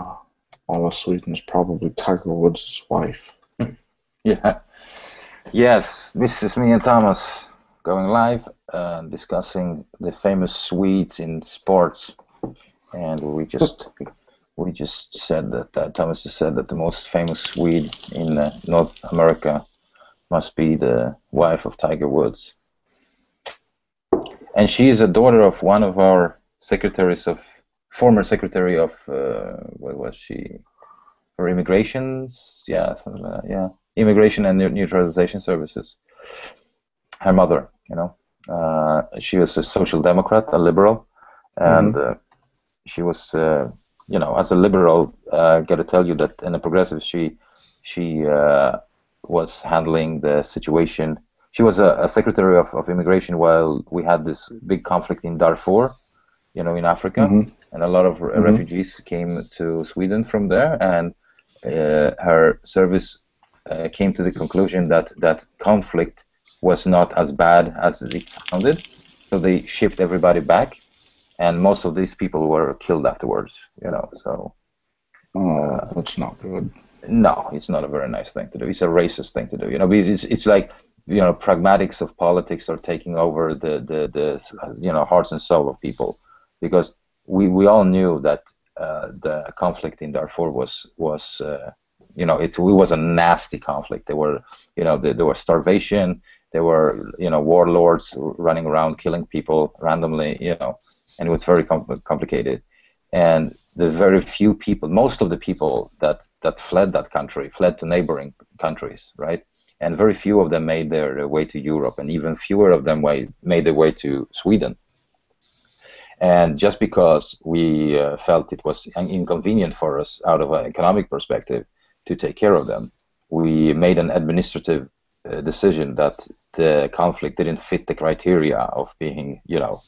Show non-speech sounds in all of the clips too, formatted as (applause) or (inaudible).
uh, all of Sweden is probably Tiger Woods' wife. (laughs) Yeah. Yes, this is me and Thomas going live, uh, discussing the famous Swedes in sports, and we just we just said that uh, Thomas just said that the most famous Swede in uh, North America must be the wife of Tiger Woods, and she is a daughter of one of our secretaries of former secretary of uh, what was she for immigrations? Yeah, something like that. Yeah immigration and neutralization services. Her mother, you know, uh, she was a social democrat, a liberal, and mm-hmm. uh, she was, uh, you know, as a liberal, uh, got to tell you that in a progressive, she she uh, was handling the situation. She was a, a secretary of, of immigration while we had this big conflict in Darfur, you know, in Africa, mm-hmm. And a lot of mm-hmm. refugees came to Sweden from there, and uh, her service uh, came to the conclusion that that conflict was not as bad as it sounded. So they shipped everybody back, and most of these people were killed afterwards. You know, so. Oh, that's not good. No, it's not a very nice thing to do. It's a racist thing to do. You know, because it's it's like you know pragmatics of politics are taking over the the, the you know hearts and soul of people because we, we all knew that uh, the conflict in Darfur was was uh, you know it, it was a nasty conflict. There were you know there, there were starvation. There were you know warlords running around killing people randomly. You know, and it was very com- complicated. And the very few people, most of the people that that fled that country fled to neighboring countries, right? And very few of them made their way to Europe, and even fewer of them made their way to Sweden. And just because we uh, felt it was inconvenient for us out of an economic perspective, to take care of them. We made an administrative uh, decision that the conflict didn't fit the criteria of being, you know,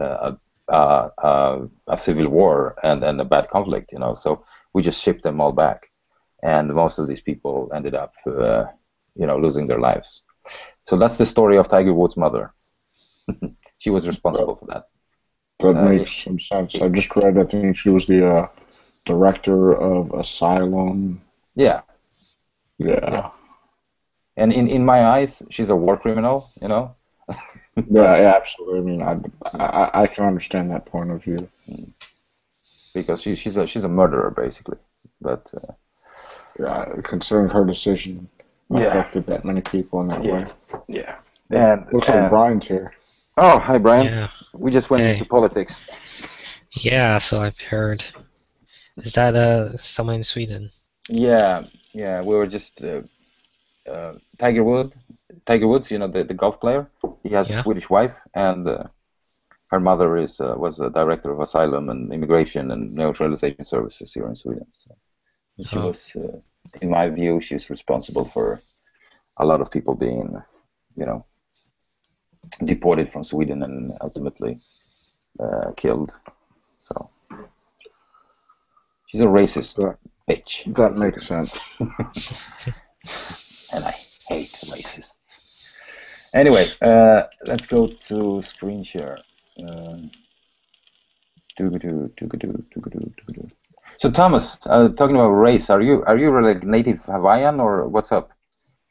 uh, a, a, a, civil war and, and a bad conflict, you know. So we just shipped them all back, and most of these people ended up, uh, you know, losing their lives. So that's the story of Tiger Woods' mother. (laughs) she was responsible for that. That uh, makes some sense. I just read. I think she was the uh, director of asylum yeah. Yeah. yeah. And in, in my eyes, she's a war criminal, you know? (laughs) yeah, yeah, absolutely. I mean, I, I, I can understand that point of view. Because she, she's a she's a murderer, basically. But uh, yeah, considering her decision affected yeah. that many people in that yeah. way. Yeah. And looks like Brian's here. Oh, hi, Brian. Yeah. We just went hey. into politics. Yeah, so I've heard. Is that uh someone in Sweden? Yeah, yeah, we were just uh, uh, Tiger Woods. Tiger Woods, you know, the, the golf player. He has yeah. a Swedish wife, and uh, her mother is uh, was a director of asylum and immigration and naturalization services here in Sweden. So she oh. was, uh, in my view, she's responsible for a lot of people being, you know, deported from Sweden and ultimately uh, killed. So she's a racist bitch. That makes sense. (laughs) and I hate racists. Anyway, uh, let's go to screen share. Um, so Thomas, uh, talking about race, are you are you like native Hawaiian or what's up?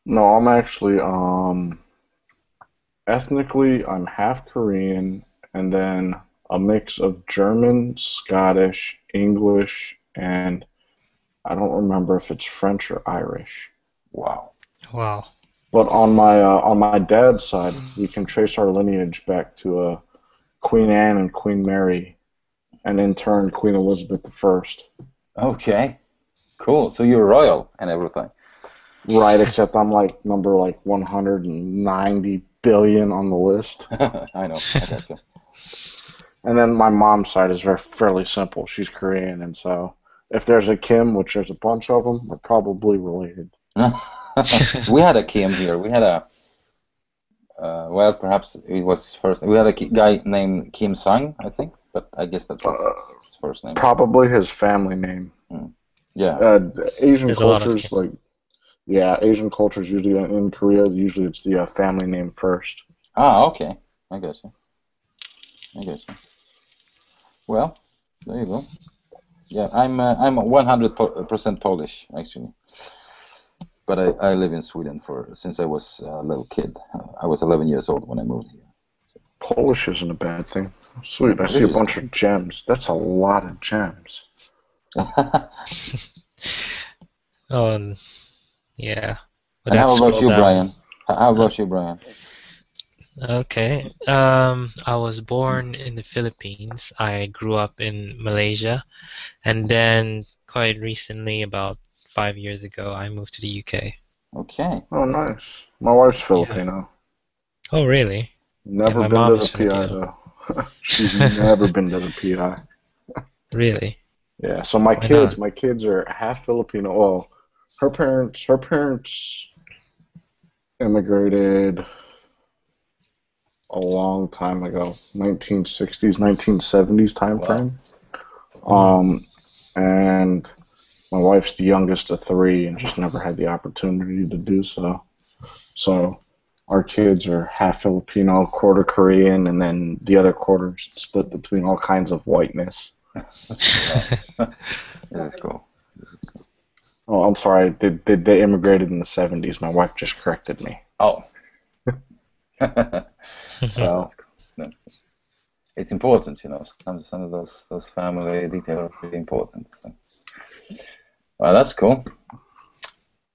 No, I'm actually um, ethnically I'm half Korean and then a mix of German, Scottish, English, and I don't remember if it's French or Irish. Wow. Wow. But on my uh, on my dad's side, we can trace our lineage back to uh, Queen Anne and Queen Mary, and in turn Queen Elizabeth I. Okay. Cool. So you're royal and everything. Right, except I'm like number like 190 billion on the list. (laughs) I know. I gotcha. (laughs) and then my mom's side is very fairly simple. She's Korean, and so if there's a Kim, which there's a bunch of them, we're probably related. (laughs) we had a Kim here. We had a uh, well, perhaps it was first. We had a guy named Kim Sung, I think, but I guess that's uh, his first name. Probably his family name. Mm. Yeah. Uh, Asian There's cultures, like, yeah, Asian cultures usually in Korea, usually it's the uh, family name first. Ah, okay. I guess. I guess. Well, there you go. Yeah, I'm uh, I'm 100% Polish actually, but I, I live in Sweden for since I was a little kid. I was 11 years old when I moved here. Polish isn't a bad thing. Sweet, I see a bunch of gems. That's a lot of gems. (laughs) (laughs) Um, yeah. But and how about you, down. Brian? How about you, Brian? Okay. Um, I was born in the Philippines. I grew up in Malaysia, and then quite recently, about five years ago, I moved to the UK. Okay. Oh, nice. My wife's Filipino. Oh, really? Never my been to the PI Filipino. though. (laughs) (laughs) She's never been to the PI. Really? Yeah. So my Why kids, not? my kids are half Filipino. Well, her parents, her parents immigrated a long time ago, 1960s, 1970s time Wow. frame. Um, and my wife's the youngest of three, and just never had the opportunity to do so. So our kids are half Filipino, quarter Korean, and then the other quarter split between all kinds of whiteness. (laughs) That's cool. Oh, I'm sorry. They, they, they immigrated in the 70s. My wife just corrected me. Oh. (laughs) (laughs) So, No. It's important, you know. Some some of those those family details are pretty important. So. Well, that's cool.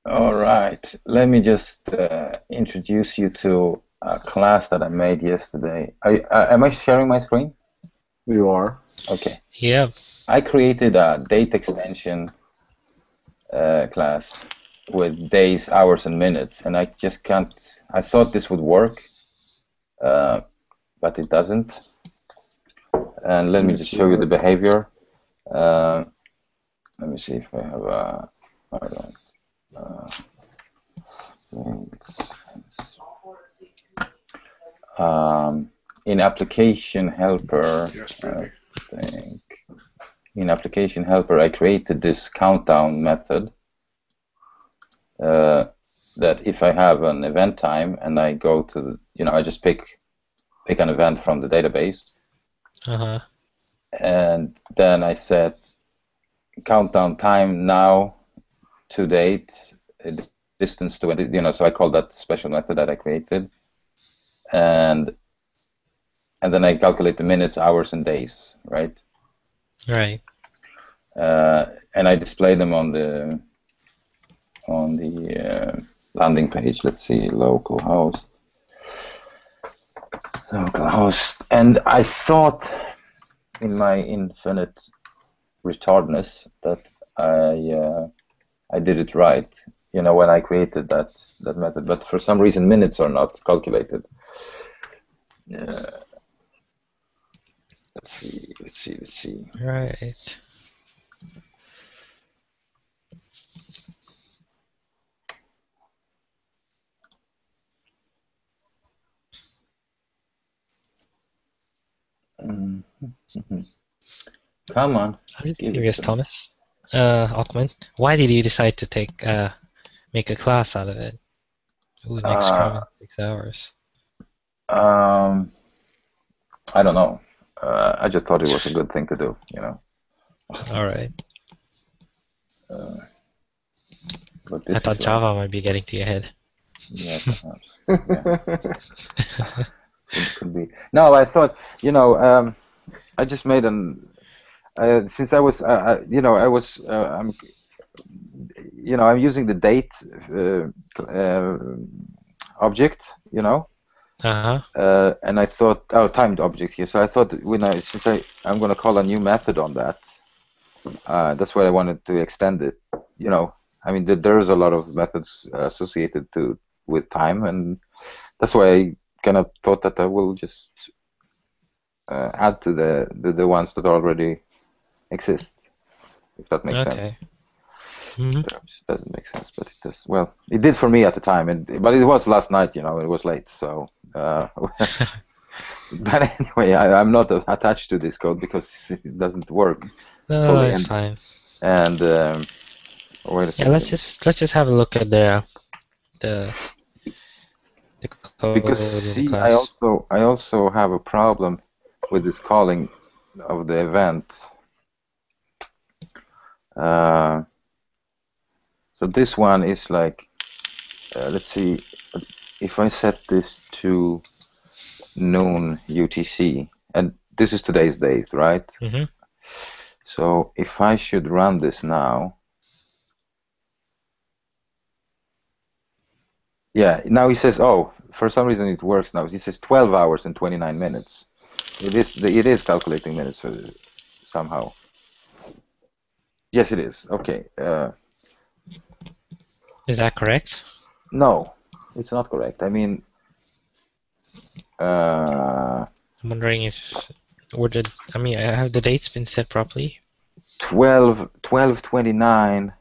All right. Let me just uh, introduce you to a class that I made yesterday. I, I, am I sharing my screen? you are. Okay. Yeah. I created a date extension uh, class with days, hours, and minutes, and I just can't. I thought this would work, uh, but it doesn't. And let me just show you the behavior. Uh, let me see if I have a. I don't. Uh, um, in application helper. Yes, uh, in application helper I created this countdown method uh, that if I have an event time and I go to the, you know I just pick pick an event from the database. Uh huh. and then I set countdown time now to date uh, distance to it you know so I call that special method that I created. And and then I calculate the minutes hours and days right Right. uh, and I display them on the on the uh, landing page. Let's see, localhost, localhost, and I thought in my infinite retardness that I uh, I did it right. You know, when I created that that method, but for some reason minutes are not calculated. Uh, let's see, let's see, let's see. Right. Mhm. (laughs) Come on. I'm curious. Thomas. Uh, Aquaman, why did you decide to take uh, make a class out of it? Ooh, next Uh, six hours. Um, I don't know. Uh, I just thought it was a good thing to do, you know. All right. Uh, but I thought like- Java might be getting to your head. yeah, perhaps. Could, could be. No, I thought, you know, um, I just made an. Uh, since I was, uh, uh, you know, I was, uh, I'm, you know, I'm using the date uh, uh, object, you know, Uh huh. uh, and I thought, oh, timed object here. So I thought when I, since I, I'm going to call a new method on that, uh, that's why I wanted to extend it. You know, I mean, there- there's a lot of methods associated to with time, and that's why I kind of thought that I will just uh, add to the, the the ones that already exist. If that makes sense. Okay. hmm Perhaps it doesn't make sense, but it does. Well, it did for me at the time, and but it was last night. You know, it was late, so. Uh, (laughs) but anyway, I, I'm not attached to this code because it doesn't work. No, Fully it's end. fine. And um, wait a Yeah, second. let's just let's just have a look at the the the code because see. I also I also have a problem with this calling of the event. Uh, so this one is like, uh, let's see, if I set this to noon UTC, and this is today's date, right? Mm -hmm. So if I should run this now, yeah, now he says, oh, for some reason it works now. He says 12 hours and 29 minutes. It is it is calculating minutes uh, somehow. Yes, it is. Okay. Uh, Is that correct? no, it's not correct. I mean, uh, I'm wondering if would it. I mean, uh, have the dates been set properly? 12, 1229.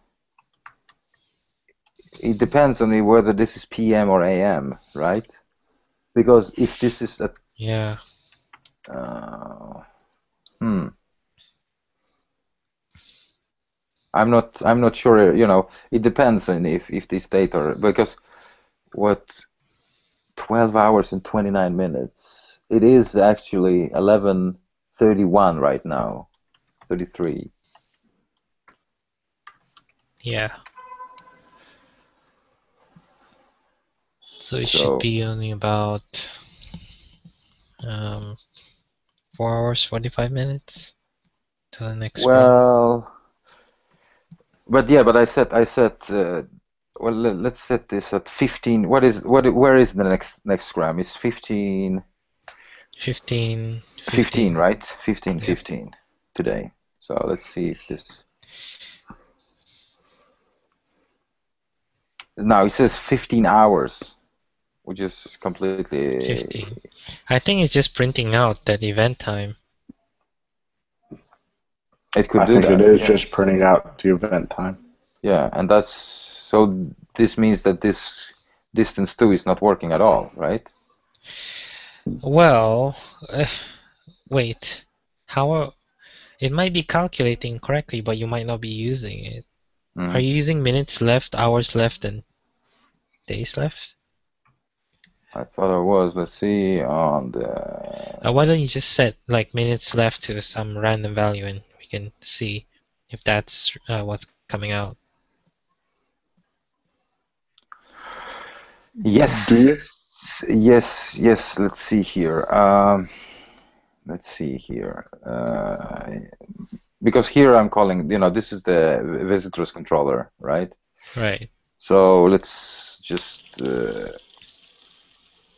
It depends on whether this is PM or AM, right? Because if this is a Yeah. Uh, hmm. I'm not. I'm not sure. You know, it depends on if if these data because what 12 hours and 29 minutes. It is actually 11:31 right now. 33. Yeah. So it So- should be only about um, four hours, 45 minutes till the next one. But yeah, but I set I set uh, well let, let's set this at 15. What is what where is the next next gram? It's 15 15, 15, right? 15 Yeah. 15 today. So let's see if this now it says 15 hours, which is completely 15. I think it's just printing out that event time. It could I do think that. it is yeah. just printing out the event time. Yeah, and that's so this means that this distance 2 is not working at all, right? Well, uh, wait. How? Are, it might be calculating correctly, but you might not be using it. Mhm. Are you using minutes left, hours left, and days left? I thought I was. Let's see on the. Uh, why don't you just set like minutes left to some random value and we can see if that's uh, what's coming out. Yes. Do you? Yes. Yes. Let's see here. Um, let's see here. Uh, because here I'm calling. You know, this is the visitors controller, right? Right. So let's just uh,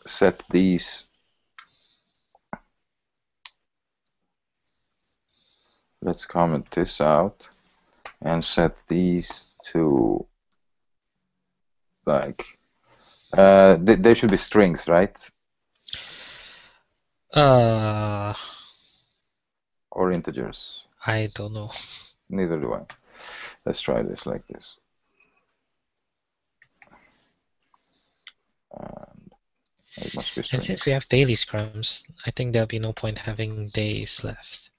set these. Let's comment this out and set these to like uh, they, they should be strings, right? Uh, Or integers. I don't know. Neither do I. Let's try this like this. And it must be And since we have daily scrums, I think there'll be no point having days left.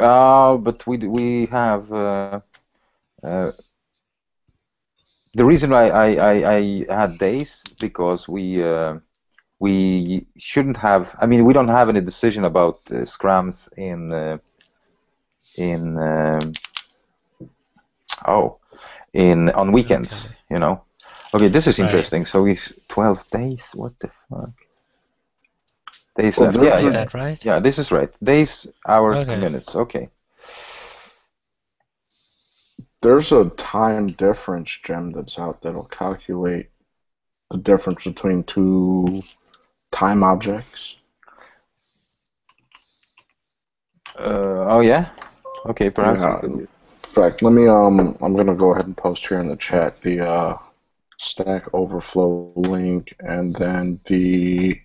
Uh, but we we have uh, uh, the reason why I, I, I had days because we uh, we shouldn't have. I mean, we don't have any decision about uh, scrums in uh, in um, oh in on weekends. Okay. You know. Okay, this is Right. interesting. So we twelve days. What the fuck? Days Well, left. Yeah, Is is- that right? Yeah, this is right. Days, hours, Okay. minutes. Okay. There's a time difference gem that's out that'll calculate the difference between two time objects. Uh, oh yeah. Okay, perhaps. Yeah. In fact, let me um I'm gonna go ahead and post here in the chat the uh Stack Overflow link and then the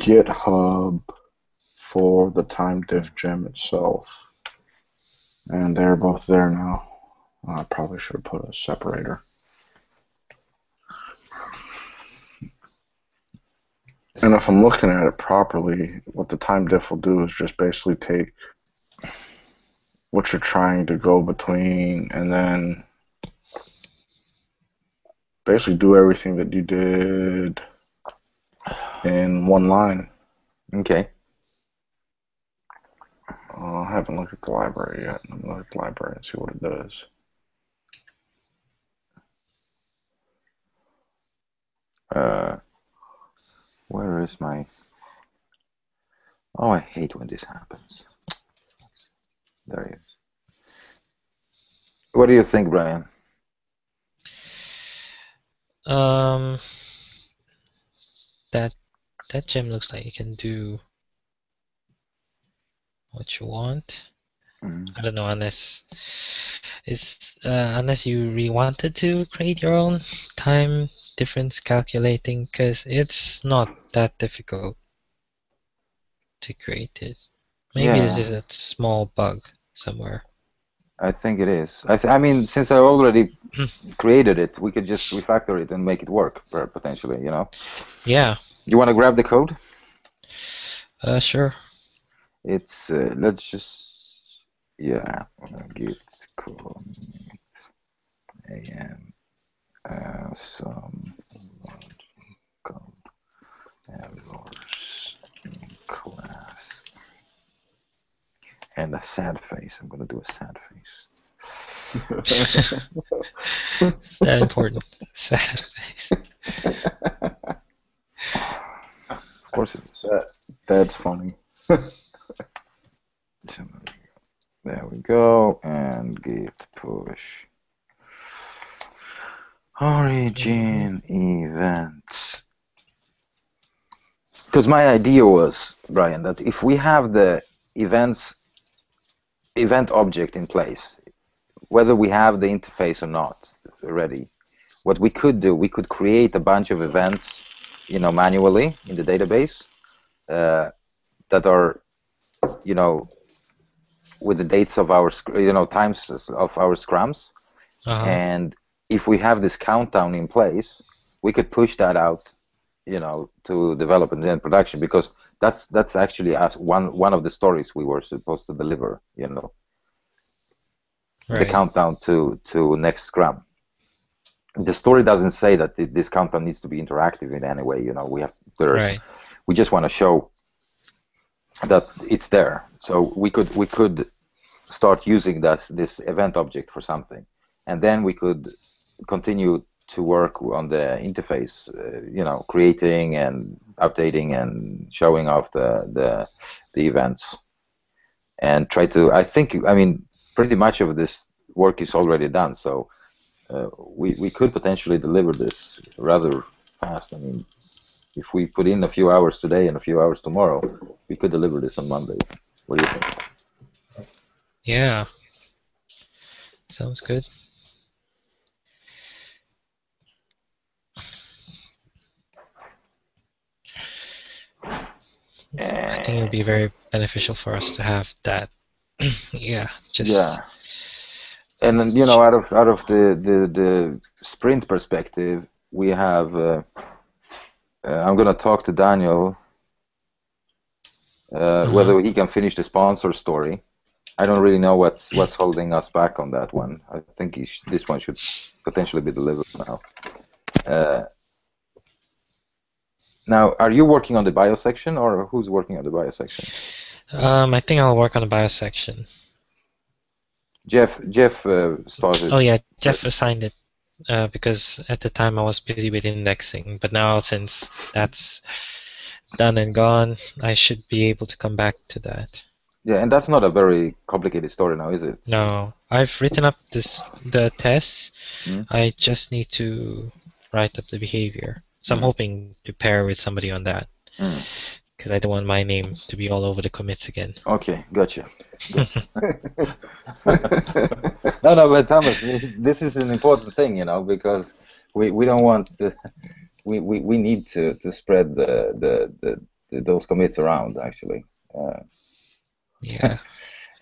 GitHub for the time diff gem itself. And they're both there now. I probably should have put a separator. And if I'm looking at it properly, what the time diff will do is just basically take what you're trying to go between and then basically do everything that you did in one line. Okay. Uh, I haven't looked at the library yet. I'm gonna look at the library and see what it does. Uh, where is my? Oh, I hate when this happens. There he is. What do you think, Brian? Um, that that gem looks like it can do what you want. Mhm. I don't know unless it's uh, unless you really wanted to create your own time difference calculating, because it's not that difficult to create it. Maybe this is a small bug somewhere. I think it is. I, th- I mean, since I already created it, we could just refactor it and make it work potentially. You know. Yeah. You want to grab the code? Uh, sure. It's uh, let's just yeah git commit am uh, some code errors in class and a sad face. I'm gonna do a sad face. (laughs) That important? Sad face. Of course it is. That that's funny. (laughs) There we go, and git push origin events. Because my idea was, Brian, that if we have the events event object in place, whether we have the interface or not ready, what we could do, we could create a bunch of events, you know, manually in the database uh, that are, you know, with the dates of our, you know, times of our scrums. Uh-huh. And if we have this countdown in place, we could push that out, you know, to development and production because that's that's actually us one one of the stories we were supposed to deliver, you know, the countdown to to next scrum. The story doesn't say that th- this countdown needs to be interactive in any way, you know. We have there's Right. we just want to show that it's there. So we could we could start using that this event object for something, and then we could continue to work on the interface, uh, you know, creating and updating and showing off the the, the events, and try to. I think I mean pretty much of this work is already done. So uh, we we could potentially deliver this rather fast. I mean, if we put in a few hours today and a few hours tomorrow, we could deliver this on Monday. What do you think? Yeah. Sounds good. I think it would be very beneficial for us to have that. (clears throat) yeah, just Yeah. And then, you know, out of out of the the, the sprint perspective, we have. Uh, uh, I'm gonna talk to Daniel uh, whether he can finish the sponsor story. I don't really know what's what's holding us back on that one. I think he sh- this one should potentially be delivered now. Now, are you working on the bio section, or who's working on the bio section? Um, I think I'll work on the bio section. Jeff Jeff uh, started. Oh yeah, Jeff assigned it uh, because at the time I was busy with indexing, but now since that's done and gone, I should be able to come back to that. Yeah, and that's not a very complicated story now, is it? No, I've written up this the tests. Mm. I just need to write up the behavior. So I'm Mm. hoping to pair with somebody on that Mm. because I don't want my name to be all over the commits again. Okay, gotcha. (laughs) (laughs) no, no, but Thomas, this is an important thing, you know, because we, we don't want to, we, we, we need to, to spread the, the, the, the those commits around actually. Uh, Yeah. (laughs)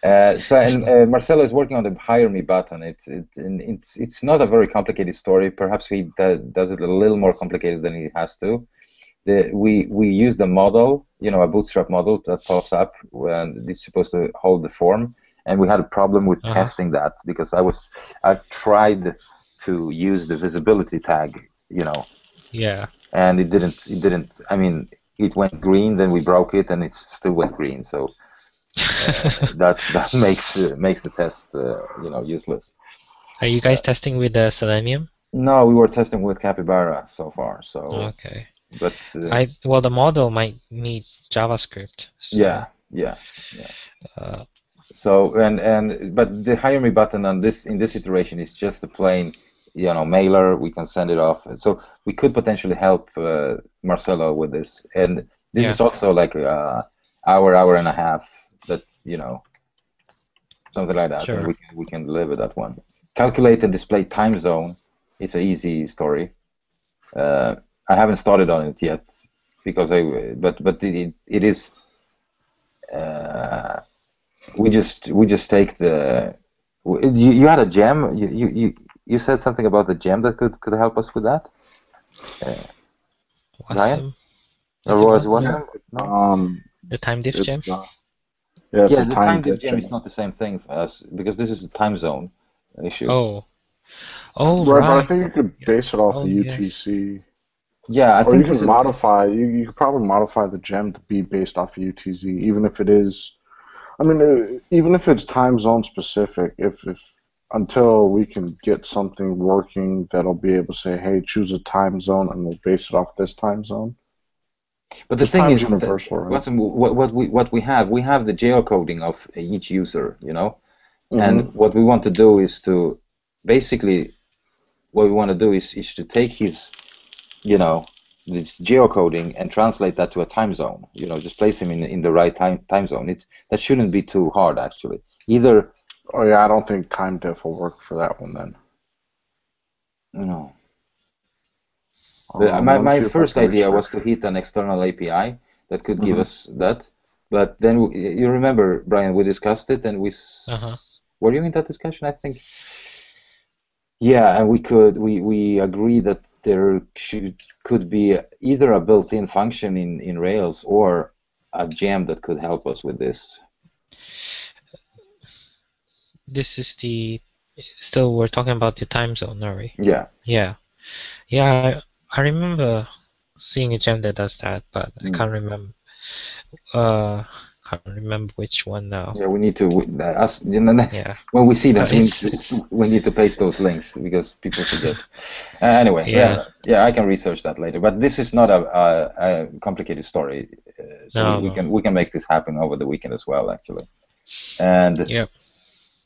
Uh, so and uh, Marcelo is working on the hire me button. It's it's it's it's not a very complicated story. Perhaps he do- does it a little more complicated than he has to. The, we we use the modal, you know, a bootstrap modal that pops up when it's supposed to hold the form, and we had a problem with Uh-huh. testing that because I was I tried to use the visibility tag, you know, Yeah. and it didn't it didn't. I mean, it went green, then we broke it, and it still went green. So that (laughs) that makes uh, makes the test uh, you know useless. Are you guys testing with the Selenium? No, we were testing with Capybara so far. So, Okay. but uh, I well, the modal might need JavaScript. So, yeah, yeah. Uh, So and and but the hire me button on this in this iteration is just a plain you know mailer. We can send it off. So we could potentially help uh, Marcelo with this. And this Yeah. is also like uh, hour hour and a half. That you know something like that. Sure. We can we can deliver that one. Calculate and display time zone. It's an easy story. Uh, I haven't started on it yet because I but but it, it is. Uh, we just we just take the you, you had a gem you, you you you said something about the gem that could could help us with that Ryan? Wasm? or was it was Yeah. no Um, the time diff gem? uh, yeah, it's yeah the time time diff gem is not the same thing as because this is a time zone issue Oh. Oh Right, but I think you could base it off Oh, the yes. UTC, yeah I or you think can this is, modify. You you could probably modify the gem to be based off of UTC, even if it is. I mean, uh, even if it's time zone specific, if if until we can get something working that'll be able to say, hey, choose a time zone, and we'll base it off this time zone. But the thing is that universal, right? what what we what we have we have the geocoding of each user you know Mm-hmm. And what we want to do is to basically what we want to do is, is to take his, you know, this geocoding and translate that to a time zone. You know, just place him in in the right time time zone. It's that shouldn't be too hard actually. Either oh yeah, I don't think time diff will work for that one then. no. Um, my my see if I first idea was to hit an external API that could give Mhm. us that, but then we, you remember Brian, we discussed it and we Uh-huh. were you in that discussion? I think. Yeah, and we could we we agree that there should could be either a built-in function in in Rails or a gem that could help us with this. This is the still we're talking about the time zone, are we? Yeah. Yeah. Yeah, I, remember seeing a gem that does that, but I Mm. can't remember uh can't remember which one now. Yeah, we need to uh, us you know, next, Yeah. when we see that we need, to, we need to paste those links because people forget. (laughs) Uh, anyway, yeah. Yeah. yeah, I can research that later. But this is not a, a, a complicated story, uh, so No, we, we can we can make this happen over the weekend as well, actually. And Yep.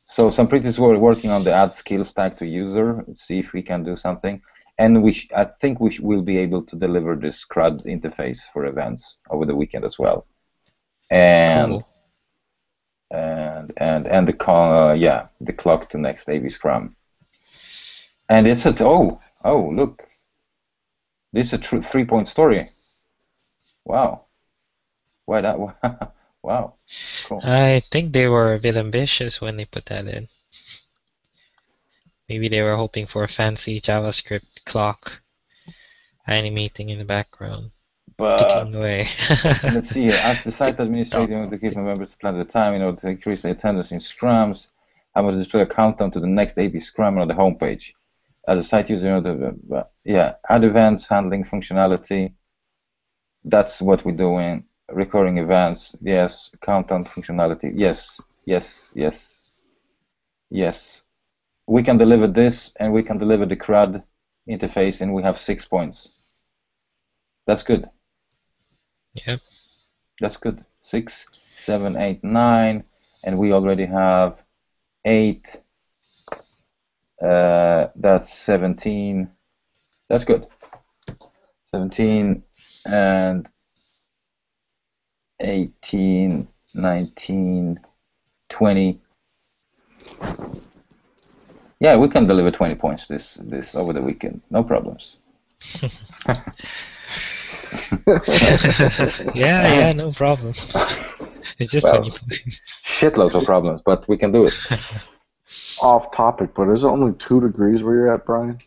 So some pretties were working on the add skill stack to user, see if we can do something. And we, sh- I think we sh- will be able to deliver this CRUD interface for events over the weekend as well. And Cool. and and and the uh, yeah the clock to next AV Scrum. And it's a oh oh look, this is a tr- three point story. Wow, why that? (laughs) wow, cool. I think they were a bit ambitious when they put that in. Maybe they were hoping for a fancy JavaScript clock animating in the background, But. (laughs) Let's see here. As the site administrator, you want to keep my members plan the time in order to increase the attendance in scrums. I must display a countdown to the next AV scrum on the homepage. As a site user, you know, the, uh, yeah, add events, handling functionality. That's what we're doing. Recurring events, yes. Countdown functionality, yes, yes, yes, yes. We can deliver this, and we can deliver the CRUD interface, and we have six points. That's good. yep. That's good. Six, seven, eight, nine, and we already have eight. Uh, that's 17. That's good. 17 and 18, 19, 20. Yeah, we can deliver 20 points this this over the weekend. No problems. (laughs) (laughs) yeah, yeah, no problem. It's just Well. when you Shitloads of problems, but we can do it. (laughs) Off topic, but is it only two degrees where you're at, Brian?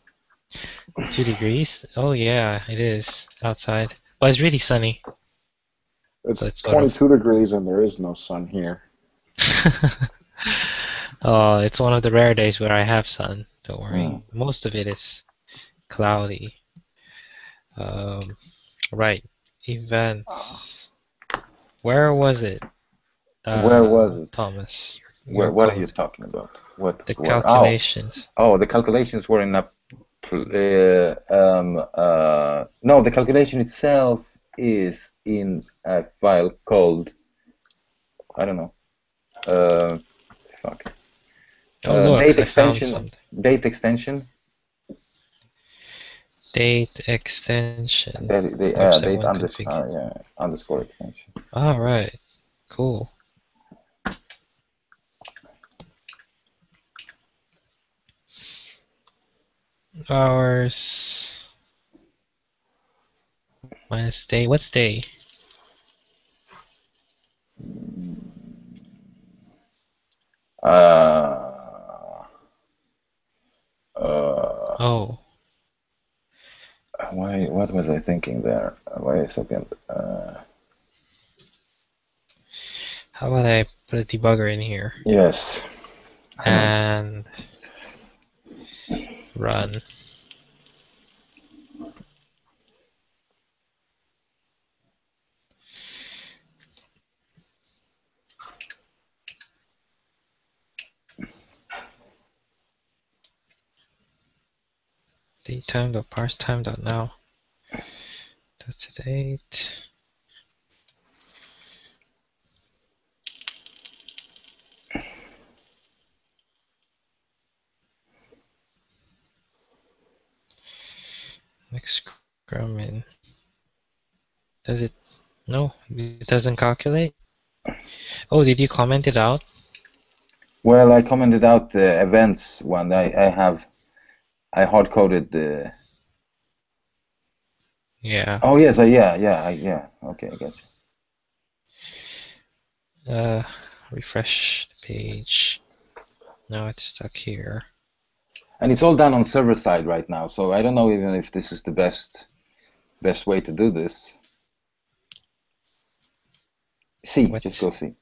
two degrees. Oh yeah, it is outside, but it's really sunny. It's That's sort of- 22 degrees and there is no sun here. Oh, it's one of the rare days where I have sun. Don't worry. Mm. Most of it is cloudy. Um, right. Events. Where was it uh, Where was it? Thomas? Where, what are you talking about? What? The oh. calculations. Oh, the calculations were in a. Uh, um, uh, no, the calculation itself is in a file called. I don't know. Uh, fuck. Oh, uh, look, date I extension. Date extension. Date extension. They, they, uh, date underscore. Uh, yeah, underscore extension. All right. Cool. Hours minus day. What's day? Uh, uh, Oh, why? What was I thinking there? Wait a second. Uh, how about I put a debugger in here yes. and run. DateTime dot parse time dot now. That's the date. Next in. Does it? No, it doesn't calculate. Oh, did you comment it out? Well, I commented out the events one. I, I have, I hard coded the. Yeah. Oh yes, uh, yeah, yeah, I, yeah. Okay, I got you. Uh, refresh the page. Now it's stuck here. And it's all done on server side right now, so I don't know even if this is the best, best way to do this. See, What? just go see.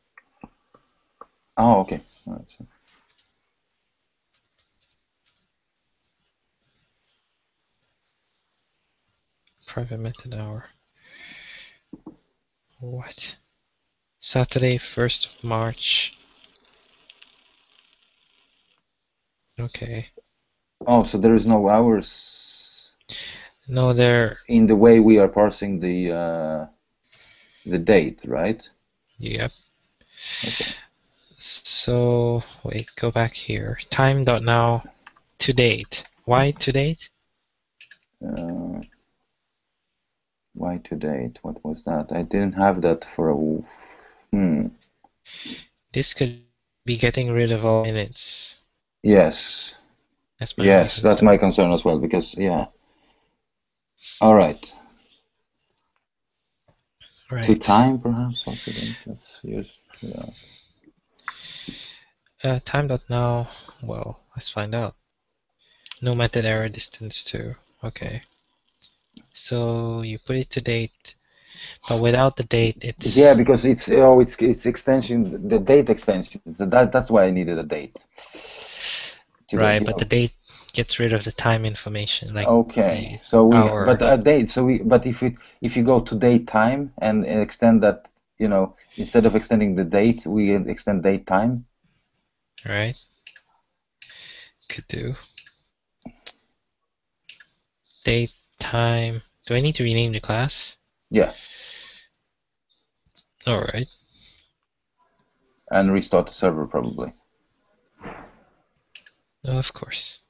Oh, okay. All right, so- Private method hour. What? Saturday, 1st of March. Okay. Oh, so there is no hours No, there. in the way we are parsing the uh, the date, right? Yep. Okay. So, wait, go back here. Time dot now to date. Why to date? Uh, why to date? What was that? I didn't have that for a... Hmm. This could be getting rid of all minutes. Yes. That's my Yes, that's my concern as well because yeah. All right. right. To time perhaps. Okay, let's use. Yeah. Uh, time dot now. Well, let's find out. No method error distance too. Okay. So you put it to date, but without the date, it's Yeah, because it's oh, it's it's extension, the date extension. So that that's why I needed a date. To right. But know. the date gets rid of the time information. Like Okay, so we hour. but a date. So we but if we if you go to date time and extend that, you know, instead of extending the date, we extend date time. right. Could do. Date time. Do I need to rename the class? Yeah, All right. and restart the server probably. Oh, of course.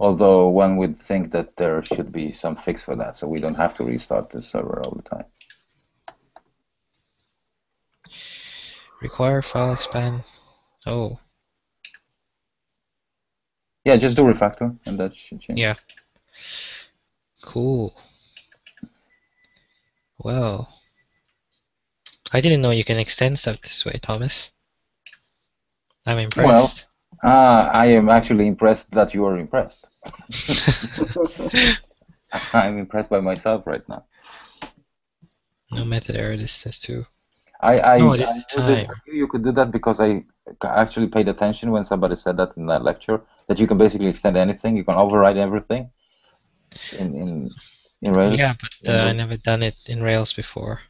Although one would think that there should be some fix for that, so we don't have to restart the server all the time. Require file expand. Oh, Yeah, just do refactor, and that should change. yeah. Cool. Well, I didn't know you can extend stuff this way, Thomas. I'm impressed. Ah, I am actually impressed that you are impressed. (laughs) (laughs) I'm impressed by myself right now. no method error distance too. I, I, No, this I is knew that time. you could do that because I actually paid attention when somebody said that in that lecture that you can basically extend anything, you can override everything in in in Rails. Yeah, but uh, I never done it in Rails before.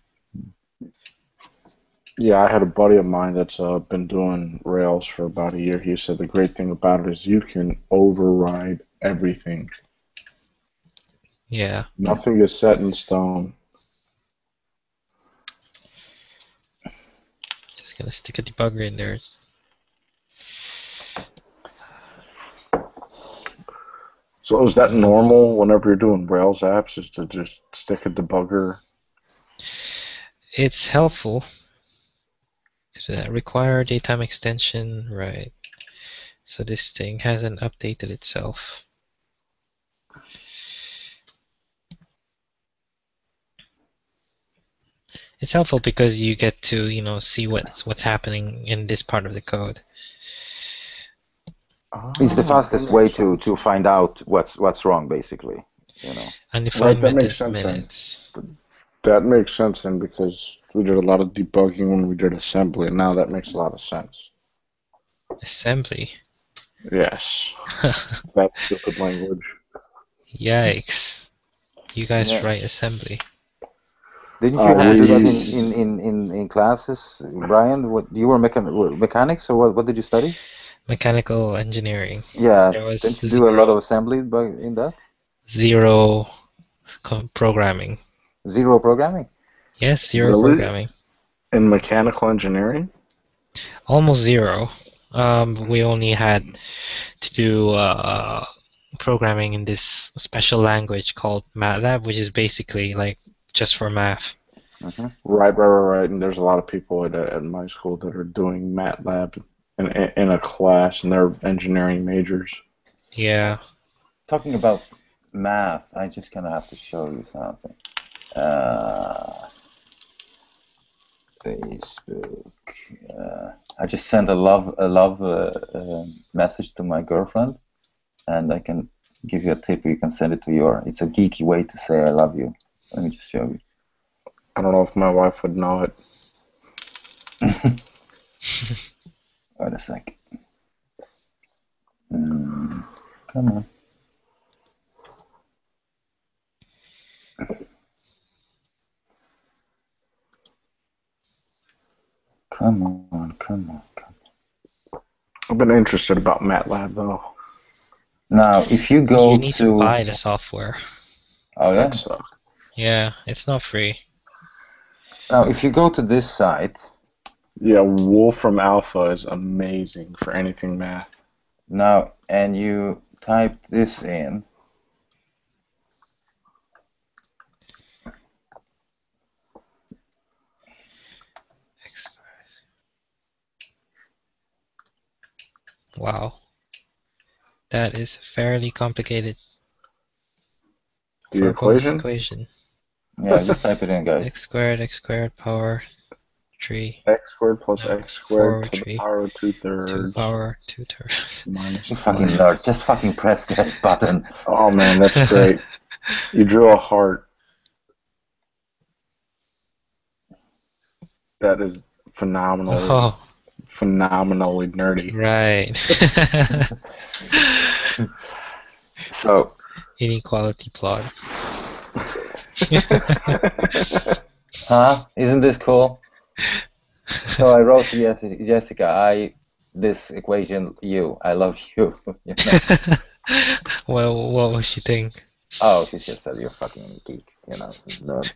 Yeah, I had a buddy of mine that's uh, been doing Rails for about a year. He said the great thing about it is you can override everything. Yeah. Nothing is set in stone. Just gonna stick a debugger in there. So is that normal whenever you're doing Rails apps is to just stick a debugger? It's helpful. Does that require DateTime extension? Right. So this thing hasn't updated itself. It's helpful because you get to, you know, see what's what's happening in this part of the code. It's the fastest way to, to find out what's what's wrong, basically. You know. Undefined that method makes sense then. minutes. That makes sense then because we did a lot of debugging when we did assembly, and now that makes a lot of sense. Assembly. Yes, (laughs) that stupid language. Yikes. You guys Yeah. write assembly. Didn't you Uh, have to do that in, in, in, in, in classes, Brian? What you were mechan- mechanics or what, what did you study? Mechanical engineering. Yeah, There was didn't you do a lot zero. of assembly by, in that? Zero programming. Zero programming? Yes, zero Really? programming. In mechanical engineering? Almost zero. Um, we only had to do uh, programming in this special language called MATLAB, which is basically like just for math. hmm Right, right, right, right. And there's a lot of people at, at my school that are doing MATLAB in, in a class, and they're engineering majors. Yeah. Talking about math, I just kind of have to show you something. Uh, Facebook. Uh, I just sent a love a love uh, uh, message to my girlfriend, and I can give you a tip. You can send it to your. It's a geeky way to say I love you. Let me just show you. I don't know if my wife would know it. (laughs) Wait a sec. Mm, come on. Come on, come on, come on. I've been interested about MATLAB though. Now, if you go you need to, to, buy the software. oh yeah. That's, uh, Yeah, it's not free. Now, if you go to this site, yeah, Wolfram Alpha is amazing for anything math. now, and you type this in, Wow. That is fairly complicated. The for a bonus equation? equation. yeah, just type it in, guys. X squared, x squared, power 3, X squared plus No, X squared to the power of two 2 thirds power 2 thirds. minus You fucking 20. nerds, just fucking press that button. Oh man, that's (laughs) great. you drew a heart. That is phenomenal. (laughs) Oh, Phenomenally nerdy. right. (laughs) So, Inequality plot. huh? Isn't this cool? So I wrote to Jessica, I this equation you, I love you. you (laughs) know? well, what was she think? Oh, she just said you're fucking geek, you know. nerd.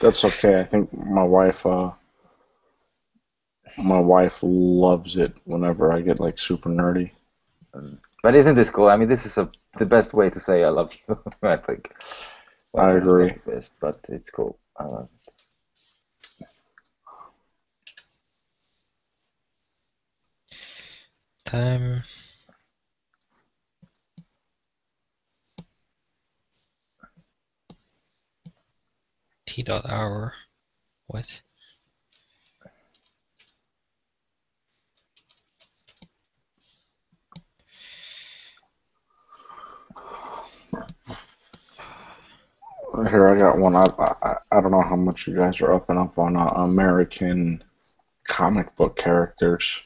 That's okay. I think my wife uh my wife loves it whenever I get like super nerdy. But isn't this cool? I mean, this is a, the best way to say I love you. (laughs) I think. I agree. not the Best, but it's cool. I love it. Time. T dot hour. What? Here I got one. I I, I don't know how much you guys are up and up on uh, American comic book characters.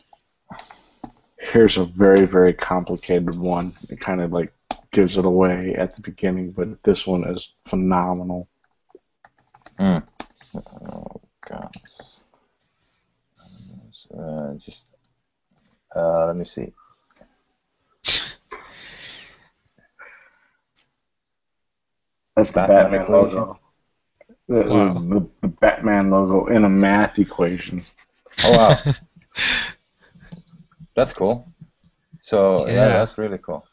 Here's a very very complicated one. It kind of like gives it away at the beginning, but this one is phenomenal. Oh, God. Uh, just uh, let me see. That's the Batman Batman, logo. The, Wow. the, the Batman logo in a math equation. Oh wow, (laughs) that's cool. So yeah. Yeah. that's really cool.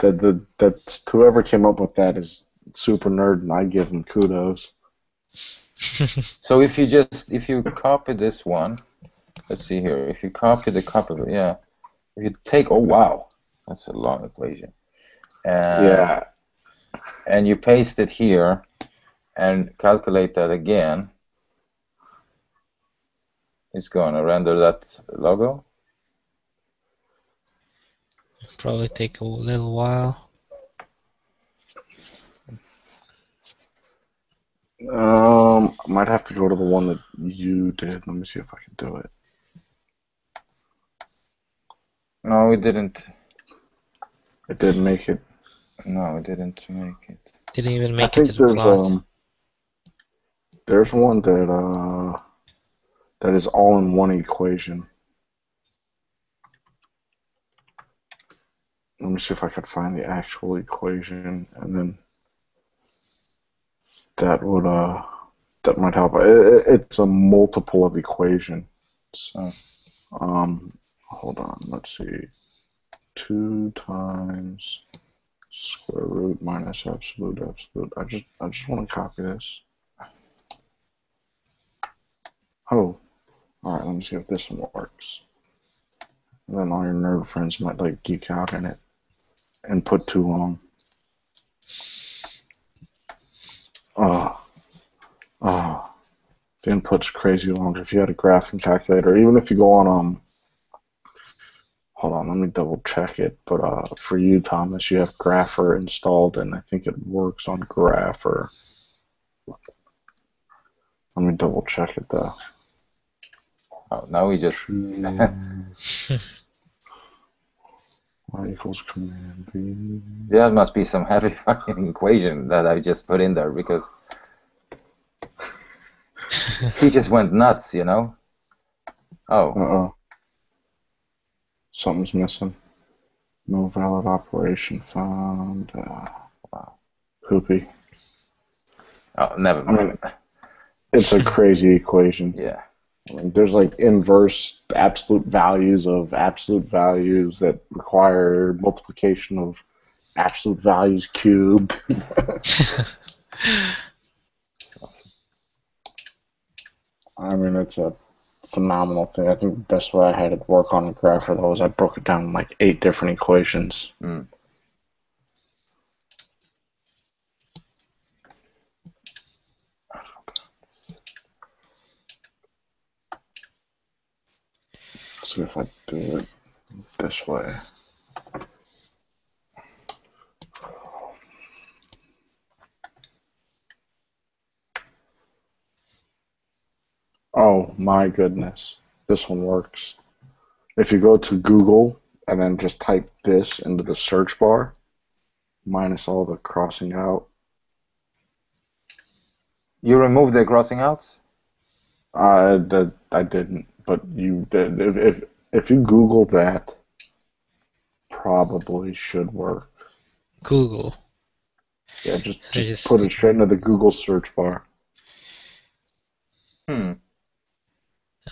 The, the, that's, whoever came up with that is super nerd, and I give them kudos. (laughs) So if you just if you copy this one, let's see here. If you copy the copy, yeah. If you take oh wow, that's a long equation. And, yeah. And you paste it here, and calculate that again. It's going to render that logo. Probably take a little while. Um, I might have to go to the one that you did. Let me see if I can do it. No, we didn't. It didn't make it. No, we didn't make it. Didn't even I make it think to the there's blog. um, there's one that uh, that is all in one equation. Let me see if I could find the actual equation, and then that would uh, that might help. It, it- it's a multiple of equations. Oh. Um, hold on. Let's see. Two times square root minus absolute absolute. I just I just want to copy this. Oh, all right. Let me see if this one works. And then all your nerd friends might like geek out in it and put too long. Oh, oh. The input's crazy long. If you had a graphing calculator, even if you go on um. Hold on, let me double check it. But uh, for you, Thomas, you have Grapher installed, and I think it works on Grapher. Let me double check it though. Oh, now we just (laughs) y equals command V. there must be some heavy (laughs) fucking equation that I just put in there because (laughs) he just went nuts, you know. Oh, Uh oh. Something's missing. No valid operation found. Uh, wow. Poopy. oh, never I mean, mind. it's a crazy equation. (laughs) Yeah. I mean, there's like inverse absolute values of absolute values that require multiplication of absolute values cubed. (laughs) I mean, it's a phenomenal thing. I think the best way I had it work on the grapher though was I broke it down in like eight different equations. Mm. See if I do it this way. Oh my goodness. This one works. If you go to Google and then just type this into the search bar, minus all the crossing out, You removed the crossing outs? Uh, I, that, I didn't, but you did. If, if, if you Google that, probably should work. Google. Yeah, just, So just just- put it straight into the Google search bar. Hmm.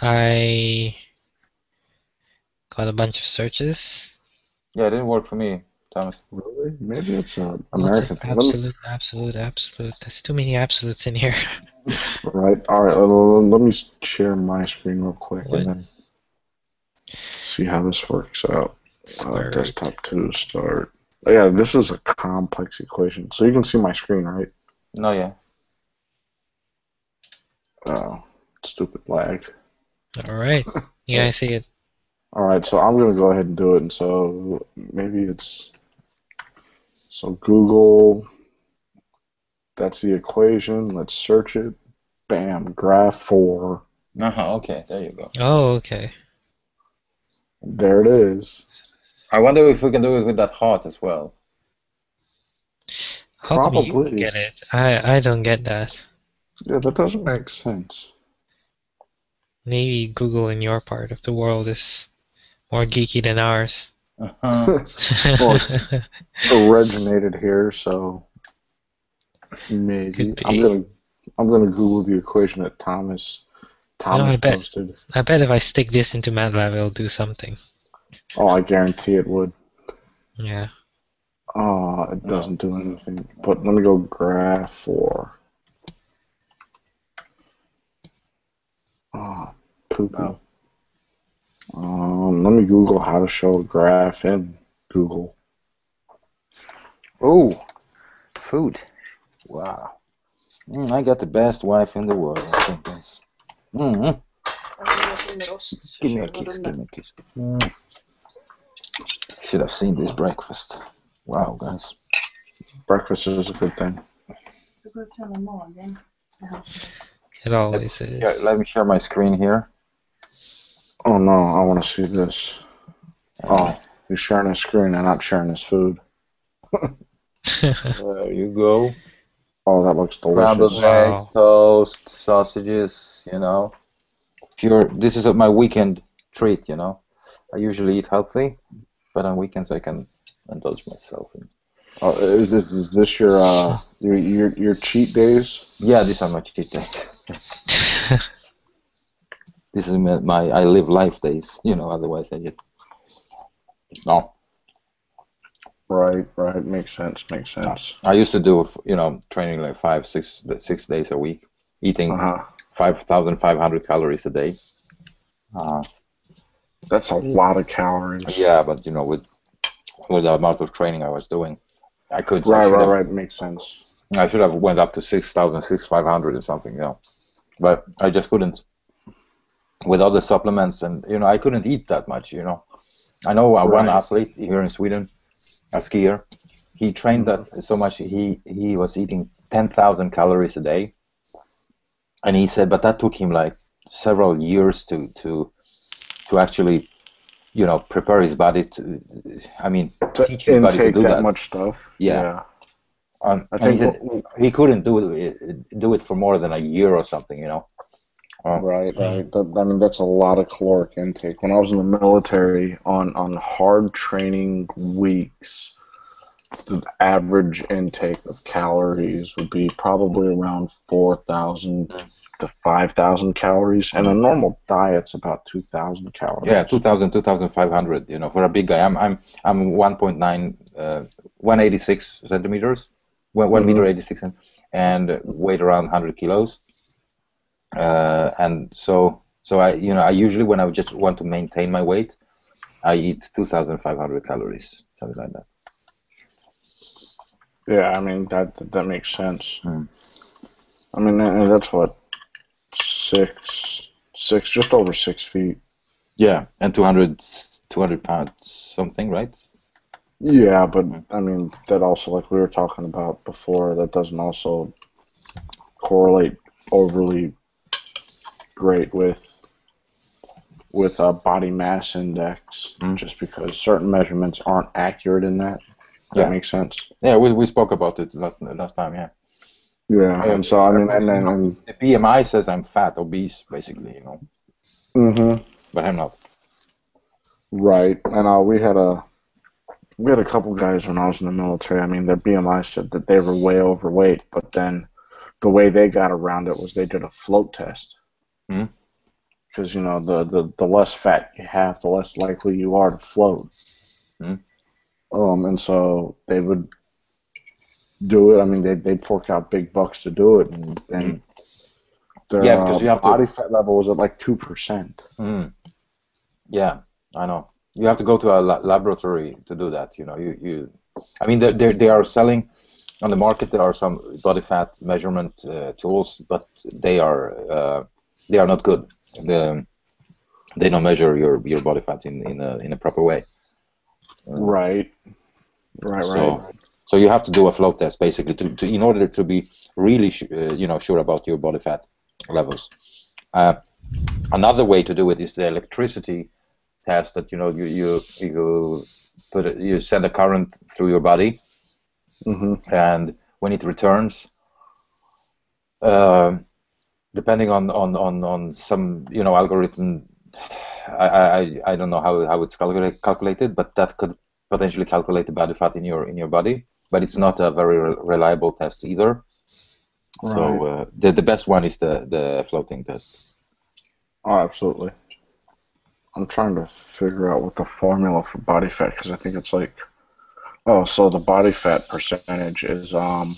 I got a bunch of searches. Yeah, it didn't work for me, Thomas. Really? Maybe it's an American of thing. Absolute, absolute, absolute. There's too many absolutes in here. (laughs) Right. All right. Let, let- let me share my screen real quick What? and then see how this works out. Uh, desktop to start. Yeah, this is a complex equation. So you can see my screen, right? No, yeah. Oh, stupid lag. All right. (laughs) Yeah, I see it. All right, so I'm gonna go ahead and do it. And so maybe it's so Google. That's the equation. Let's search it. Bam, graph four. Uh-huh, okay, there you go. Oh, okay. There it is. I wonder if we can do it with that heart as well. How come you Probably. get it? I I don't get that. Yeah, that doesn't make sense. Maybe Google in your part of the world is more geeky than ours. Uh-huh. (laughs) (laughs) Originated here, so maybe Could I'm gonna I'm gonna Google the equation that Thomas Thomas I bet. posted. I bet if I stick this into MATLAB, it'll do something. Oh, I guarantee it would. Yeah. Oh, it doesn't do anything. But let me go graph for. Oh, poopy. No. Um, let me Google how to show a graph in Google. Oh, food. Wow. Mm, I got the best wife in the world. I think that's. Mm. Give me a kiss. Give me a kiss. Mm. Should have seen this breakfast. Wow, guys. Breakfast is a good thing. It always is. Yeah, let me share my screen here. Oh no, I want to see this. Oh, he's sharing his screen and not sharing his food. (laughs) There you go. Oh, that looks Scrambled delicious. Wow. eggs, toast, sausages. You know. Pure. This is my weekend treat. You know. I usually eat healthy, but on weekends I can indulge myself. In. Oh, is this is this your uh your your your cheat days? Yeah, these are my cheat days. (laughs) This is my, my I live life days. You know. Otherwise, I just. No. Right, right. Makes sense. Makes sense. I used to do, you know, training like five, six, six days a week, eating Uh huh. 5,500 calories a day. Uh, That's a lot of calories. yeah, but you know, with with the amount of training I was doing, I could. I Right, should right, have, right. Makes sense. I should have went up to 6,000, 6,500 or something, you know, but I just couldn't. With other supplements, and you know, I couldn't eat that much. You know, I know uh, one athlete here in Sweden, a skier. He trained that so much. He he was eating 10,000 calories a day, and he said, but that took him like several years to to to actually, you know, prepare his body to. I mean, To teach his body to do that, that. much stuff. Yeah. Um, I and he think. said he couldn't do it do it for more than a year or something, you know. Um, Right, right. That, I mean, that's a lot of caloric intake. When I was in the military, on on hard training weeks, the average intake of calories would be probably around four thousand to five thousand calories, and a normal diet's about two thousand calories. Yeah, 2,000, 2,500, you know, for a big guy. I'm I'm I'm 1.9, uh, 186 centimeters, one, one Mhm. meter 86, cent- and weight around 100 kilos. Uh, and so so I you know I usually when I just want to maintain my weight, I eat 2,500 calories, something like that. Yeah, I mean that that, makes sense. Hmm. I mean, that's what six, six, just over six feet. Yeah, and 200 200 pounds something, right? Yeah, but I mean that also, like we were talking about before, that doesn't also correlate overly great with with a body mass index, Mm. just because certain measurements aren't accurate in that. Yeah. That makes sense. Yeah, we, we spoke about it last last time. Yeah, Yeah, and so I mean, and then, and, the BMI says I'm fat, obese, basically, you know, hmm but I'm not. right, and uh, we had a we had a couple guys when I was in the military. I mean, their BMI said that they were way overweight, but then the way they got around it was they did a float test. Hmm. Because you know, the, the the less fat you have, the less likely you are to float. Hmm. Um, and so they would do it. I mean, they'd they'd fork out big bucks to do it, and their Hmm. Yeah, because uh, you have to- body fat level was at like two percent. Mm. Yeah, I know. You have to go to a la- laboratory to do that. You know, you, you I mean, they they they are selling on the market. There are some body fat measurement uh, tools, but they are uh, they are not good. The, they don't measure your, your body fat in, in a in a proper way. Right. Right. So- right. So you have to do a flow test basically to, to in order to be really uh, you know sure about your body fat levels. Uh, another way to do it is the electricity test that you know you you you put it, you send a current through your body hmm and when it returns um depending on, on, on, on some you know algorithm. I, I, I don't know how, how it's calculate, calculated, but that could potentially calculate the body fat in your in your body. But it's not a very re- reliable test either. So uh, the the best one is the the floating test. Oh, absolutely. I'm trying to figure out what the formula for body fat because I think it's like, oh, so the body fat percentage is um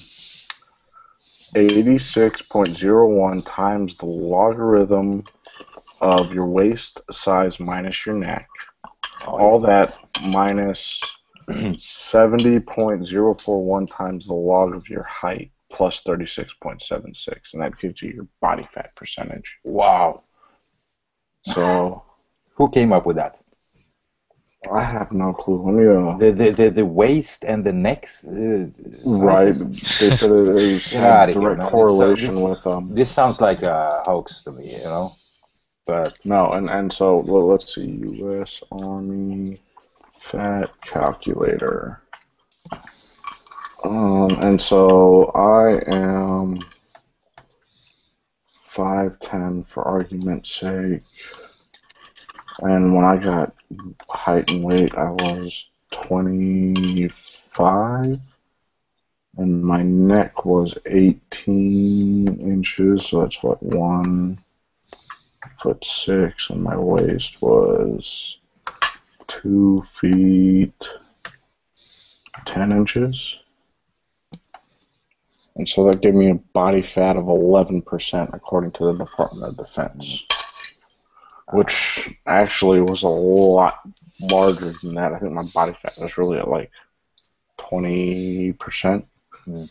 86.01 times the logarithm of your waist size minus your neck. Oh, All that minus 70.041 times the log of your height plus 36.76, and that gives you your body fat percentage. Wow. So Who came up with that? I have no clue. Yeah. uh, The the the, the waist and the necks. Uh, right. They said it is (laughs) here, direct correlation this- with um. This sounds like a hoax to me, you know. But No, and and so well, let's see, U.S. Army fat calculator. Um, and so I am five ten for argument's sake, and when I got height and weight, I was twenty five. And my neck was 18 inches, so that's what, one, foot six, and my waist was two feet ten inches. And so that gave me a body fat of eleven percent according to the Department of Defense. Which actually was a lot larger than that. I think my body fat was really at like twenty percent. Hmm.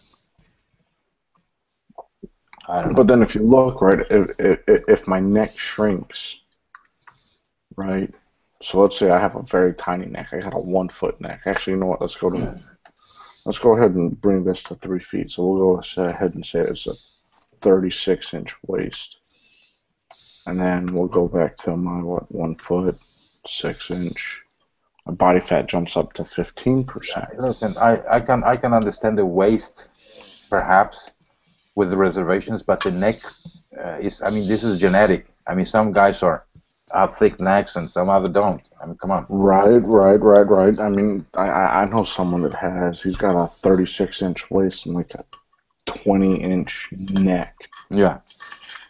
I don't. But then if you look, right, if, if, if my neck shrinks, right, so let's say I have a very tiny neck. I got a one foot neck. Actually, you know what? Let's go to, hmm. let's go ahead and bring this to three feet. So we'll go ahead and say it's a 36 inch waist. And then we'll go back to my, what, one foot, six inch. My body fat jumps up to 15%. Listen, I, I can I can understand the waist, perhaps, with the reservations, but the neck uh, is. I mean, this is genetic. I mean, some guys are have thick necks and some other don't. I mean, come on. Right, right, right, right. I mean, I, I I know someone that has. He's got a 36 inch waist and like a 20 inch neck. Yeah.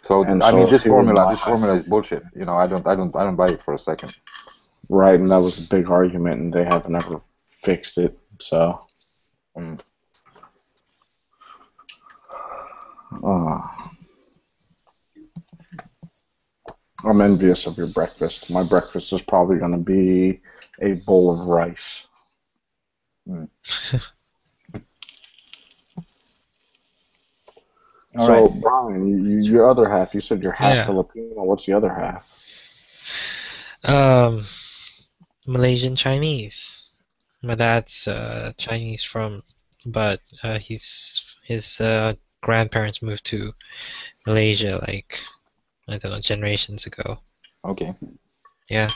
So And I mean, this formula, my- this formula is bullshit. You know, I don't, I don't, I don't buy it for a second. Right, and that was a big argument, and they have never fixed it. So, Mm. uh, I'm envious of your breakfast. My breakfast is probably going to be a bowl of rice. (laughs) All so, right. Brian, you, you, your other half, you said you're half Yeah. Filipino. What's the other half? Um, Malaysian Chinese. My dad's uh, Chinese from, but uh, he's his uh, grandparents moved to Malaysia like I don't know generations ago. Okay. Yeah.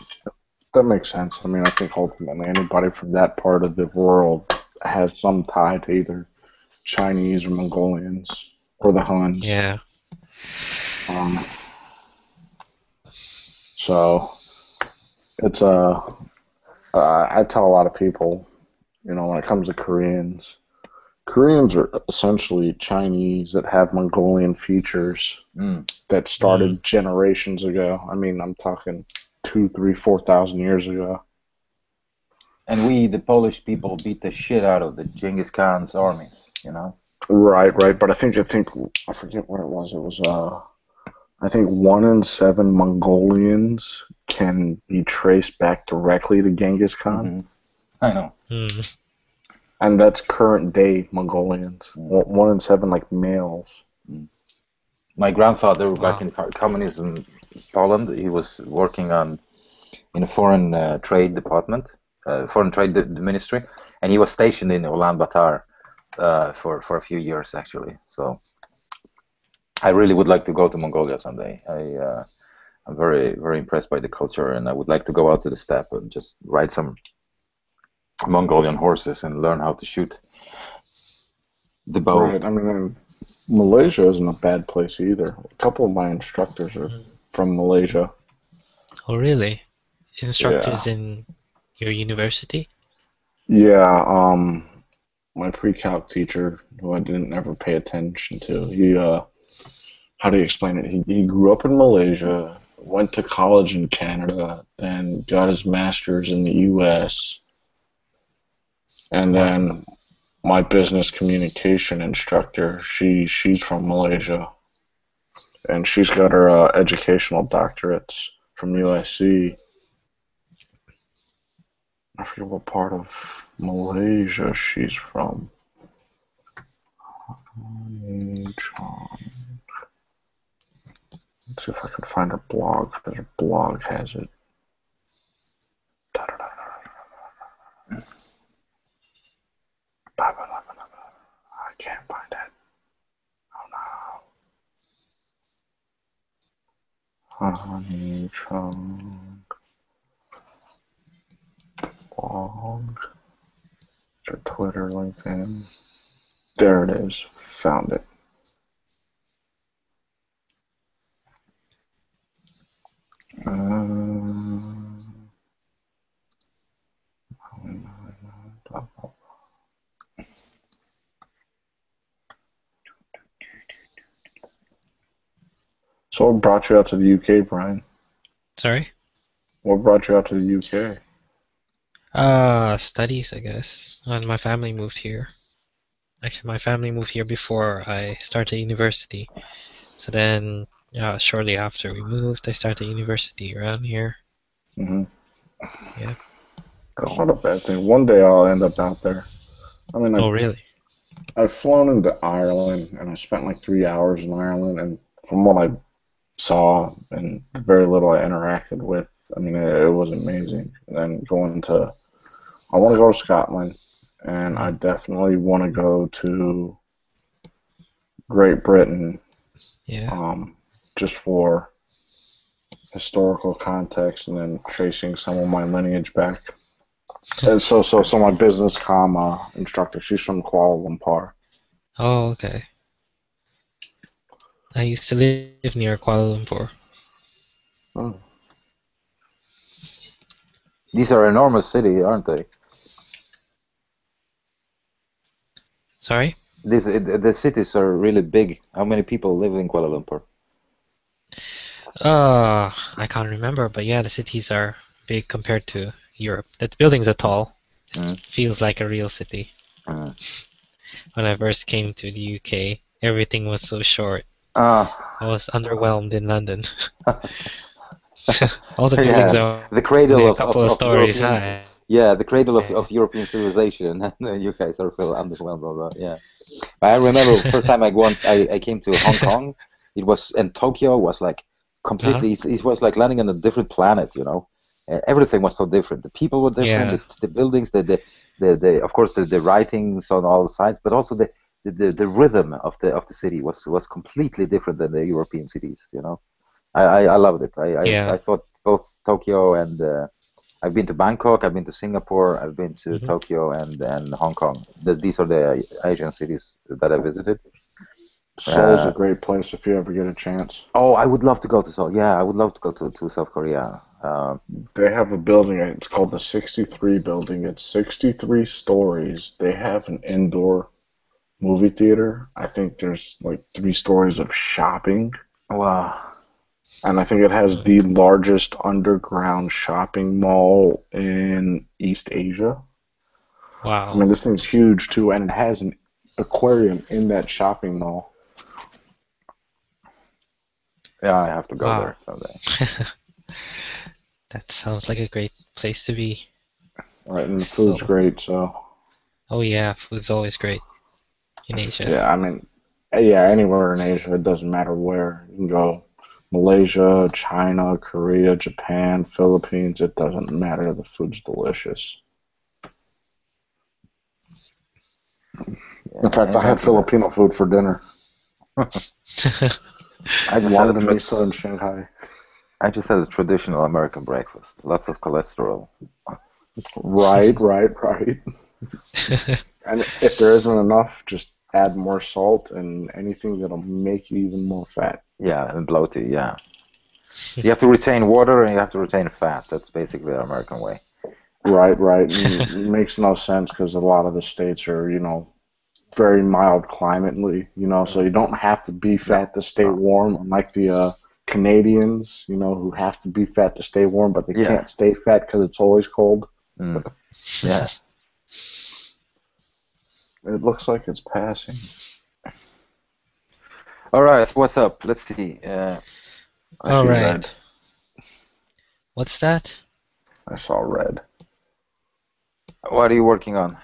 That makes sense. I mean, I think ultimately anybody from that part of the world has some tie to either Chinese or Mongolians or the Huns. Yeah. Um, so it's uh, uh, I tell a lot of people, you know, when it comes to Koreans, Koreans are essentially Chinese that have Mongolian features Mm. that started generations ago. I mean, I'm talking two, three, four thousand years ago. And we, the Polish people, beat the shit out of the Genghis Khan's armies. You know. Right, right. But I think I think I forget where it was. It was uh, I think one in seven Mongolians can be traced back directly to Genghis Khan. Mhm. I know. Hmm. And that's current day Mongolians. One one in seven, like males. My grandfather, back in communism Poland, he was working on in a foreign uh, trade department, uh, foreign trade di- ministry, and he was stationed in Ulaanbaatar uh, for for a few years actually. So I really would like to go to Mongolia someday. I uh, I'm very very impressed by the culture, and I would like to go out to the steppe and just ride some Mongolian horses and learn how to shoot the bow. Right. I mean, Malaysia isn't a bad place either. A couple of my instructors are from Malaysia. Oh, really? Instructors in your university? Yeah, um, my pre-calc teacher, who I didn't ever pay attention to, he, uh, how do you explain it? He, he grew up in Malaysia, went to college in Canada, then got his master's in the U.S., and then my business communication instructor, she she's from Malaysia, and she's got her uh, educational doctorates from USC. I forget what part of Malaysia she's from. Let's see if I can find her blog. Because her blog has it. I can't find it. Oh no. Honey Chong. Blog. Her Twitter, LinkedIn? There it is. Found it. Um, so what brought you out to the UK, Brian? Sorry? What brought you out to the UK? Uh, studies, I guess. And my family moved here. Actually, my family moved here before I started university. So then, yeah, shortly after we moved, I started university around here. Mm-hmm. Yeah. That's not a bad thing. One day I'll end up out there. I mean, I, Oh, really? I've flown into Ireland and I spent like three hours in Ireland, and from what I saw and the very little I interacted with, I mean, it, it was amazing. And then going to, I want to go to Scotland, and I definitely want to go to Great Britain, Yeah. um, just for historical context, and then tracing some of my lineage back. And so, so, so my business uh, instructor, she's from Kuala Lumpur. Oh, okay. I used to live near Kuala Lumpur. Oh. These are enormous cities, aren't they? Sorry? These the the cities are really big. How many people live in Kuala Lumpur? Uh, I can't remember, but yeah, the cities are big compared to Europe. The buildings are tall. It Mm. feels like a real city. Uh, When I first came to the UK, everything was so short. ah, I was underwhelmed in London. (laughs) (laughs) All the Yeah, buildings are the cradle only a of, couple of, of of stories European, high. yeah, the cradle of, of European civilization. And you guys are feel underwhelmed by that. Yeah, I remember the (laughs) first time I went, I, I came to Hong (laughs) Kong. It was and Tokyo was like completely. It, it was like landing on a different planet. You know, uh, everything was so different. The people were different. Yeah. The, the buildings, the, the the the of course the, the writings on all sides, but also the, the, the, the rhythm of the of the city was was completely different than the European cities. You know, I I, I loved it. I I, Yeah. I thought both Tokyo and uh, I've been to Bangkok, I've been to Singapore, I've been to Mhm. Tokyo and and Hong Kong. The, these are the Asian cities that I visited. Seoul's Uh, a great place if you ever get a chance. Oh, I would love to go to Seoul. Yeah, I would love to go to, to South Korea. Um, They have a building, it's called the 63 building. It's 63 stories. They have an indoor movie theater. I think there's like three stories of shopping. wow. And I think it has the largest underground shopping mall in East Asia. Wow. I mean, this thing's huge too, and it has an aquarium in that shopping mall. Yeah, I have to go Wow. there someday. (laughs) that sounds like a great place to be. Right, and the food's So- great, so. Oh yeah, food's always great in Asia. Yeah, I mean, yeah, anywhere in Asia, it doesn't matter where. You can go Malaysia, China, Korea, Japan, Philippines, it doesn't matter. The food's delicious. In fact, I had Filipino food for dinner. (laughs) I I just, had a, wanted tra- miso in Shanghai. I just had a traditional American breakfast. Lots of cholesterol. Right, right, right. (laughs) And if there isn't enough, just add more salt and anything that'll make you even more fat. Yeah, and bloaty. Yeah. you have to retain water and you have to retain fat. That's basically the American way. Right, right. It makes no sense because a lot of the states are, you know, very mild climately, you know, so you don't have to be fat to stay warm, unlike the uh, Canadians, you know, who have to be fat to stay warm, but they Yeah. can't stay fat because it's always cold. Mm. Yeah. It looks like it's passing. All right. What's up? Let's see. Uh, I All see right. red. What's that? I saw red. What are you working on?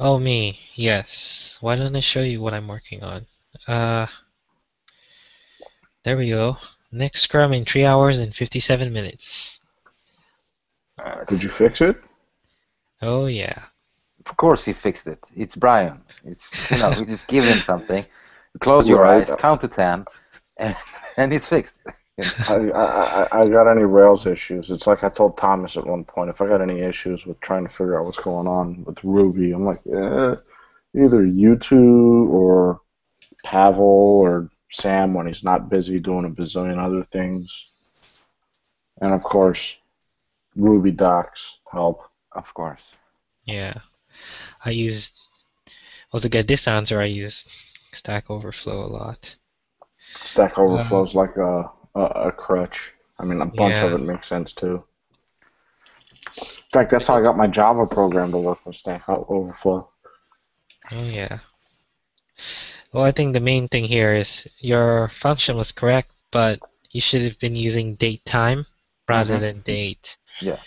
Oh, me. Yes. Why don't I show you what I'm working on? Uh, there we go. Next scrum in 3 hours and 57 minutes. Uh, Did you fix it? Oh, yeah. Of course he fixed it. It's Brian. It's you know, we just give him something. Close your Right. eyes, count to ten, and and it's fixed. I, I, I, I got any Rails issues. It's like I told Thomas at one point, if I got any issues with trying to figure out what's going on with Ruby, I'm like, eh, either you two or Pavel or Sam when he's not busy doing a bazillion other things. And of course, Ruby docs help. Of course. Yeah. I use, well, to get this answer, I use Stack Overflow a lot. Stack Overflow's like a, a, a crutch. I mean, a bunch of it makes sense too. In fact, that's how I got my Java program to work with Stack Overflow. Oh, yeah. Well, I think the main thing here is your function was correct, but you should have been using DateTime rather Mhm. than date. Yeah.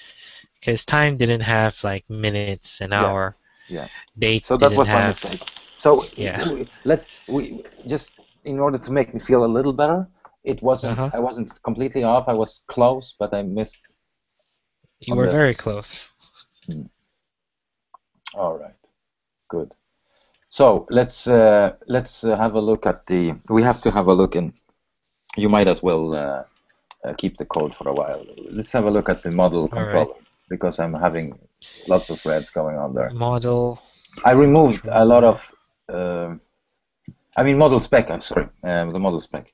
Because time didn't have like minutes, an Yeah. hour. Yeah. So that was my mistake. So Yeah. let's we just in order to make me feel a little better. It wasn't. Uh-huh. I wasn't completely off. I was close, but I missed. You were the- very close. All right. Good. So let's uh, let's uh, have a look at the. We have to have a look in. You might as well uh, uh, keep the code for a while. Let's have a look at the model right. controller because I'm having lots of reds going on there. Model. I removed a lot of. um I mean, model spec. I'm sorry, um, the model spec.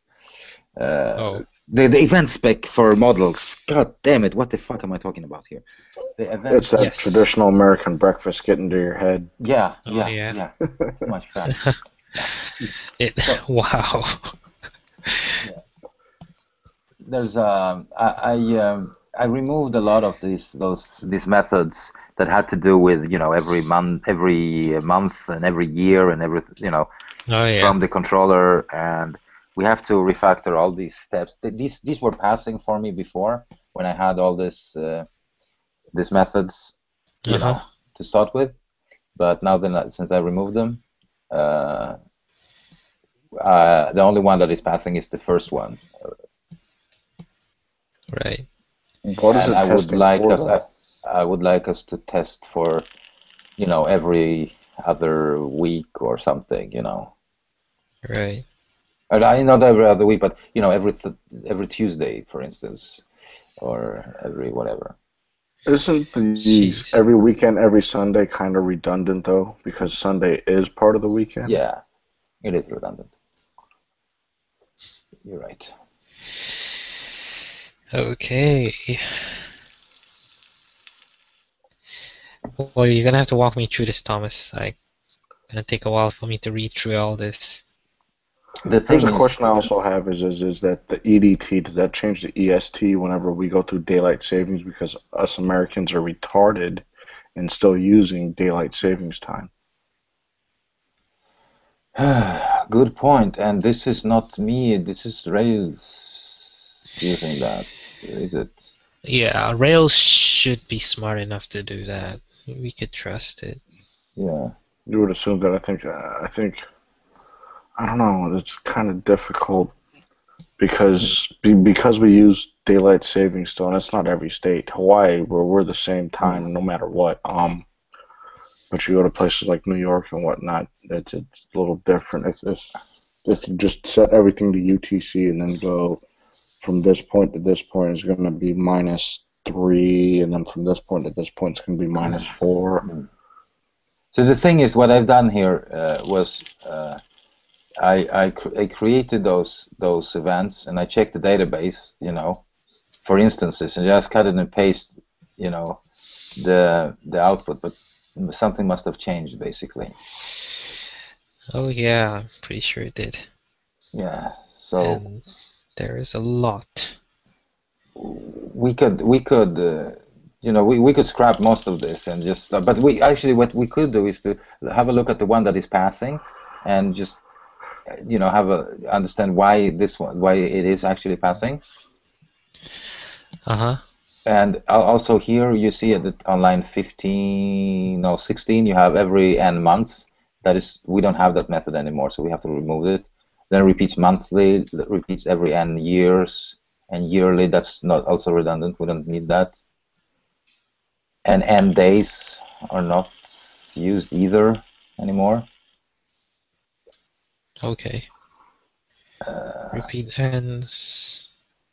Uh, Oh, The the event spec for models. God damn it! What the fuck am I talking about here? The event. It's that Yes. traditional American breakfast getting to your head. yeah, Oh, yeah, yeah. yeah. (laughs) Too much fat. (laughs) it. (laughs) Wow. there's um I I, um, I removed a lot of these those these methods that had to do with you know every month every month and every year and every you know Oh yeah. from the controller and we have to refactor all these steps these these were passing for me before when I had all this uh, these methods you Uh-huh. know to start with but now then since I removed them uh, uh, the only one that is passing is the first one Right. What is and it I would like for, us I. I would like us to test for you know every other week or something you know Right. or I not every other week but you know every th- every Tuesday for instance or every whatever Isn't the Jeez. every weekend, every Sunday kind of redundant though? Because Sunday is part of the weekend. yeah it is redundant you're right Okay. Well, you're gonna have to walk me through this, Thomas. I gonna take a while for me to read through all this. the thing There's a is question I also have is, is is that the EDT does that change the EST whenever we go through daylight savings because us Americans are retarded and still using daylight savings time. (sighs) good point. point and this is not me this is Rails do you think that is it Yeah, Rails should be smart enough to do that. We could trust it. yeah You would assume that. I think. Uh, I think. I don't know. It's kind of difficult because be, because we use daylight savings still, and it's not every state. Hawaii, where we're the same time no matter what. Um, but you go to places like New York and whatnot, it's it's a little different. If if if you just set everything to UTC and then go from this point to this point is going to be minus three, and then from this point to this point it's going to be minus (sighs) four. So the thing is, what I've done here uh, was uh, I, I, cr- I created those those events and I checked the database, you know, for instances, and just cut it and paste, you know, the the output. But something must have changed, basically. Oh yeah, I'm pretty sure it did. Yeah. So And there is a lot. we could we could uh, you know we, we could scrap most of this and just uh, but we actually what we could do is to have a look at the one that is passing and just uh, you know have a understand why this one why it is actually passing Uh-huh. and also here you see at on line 15 no 16 you have every n months that is we don't have that method anymore so we have to remove it then repeats monthly repeats every n years and yearly that's not also redundant we don't need that and n days are not used either anymore Okay. Uh, repeat ends.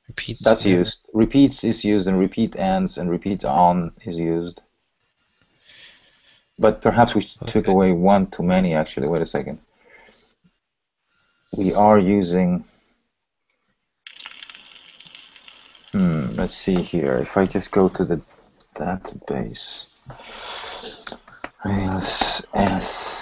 Repeat. that's end. used repeats is used and repeat ends and repeats on is used but perhaps we took Okay. away one too many actually wait a second we are using hmm let's see here if I just go to the database Rails S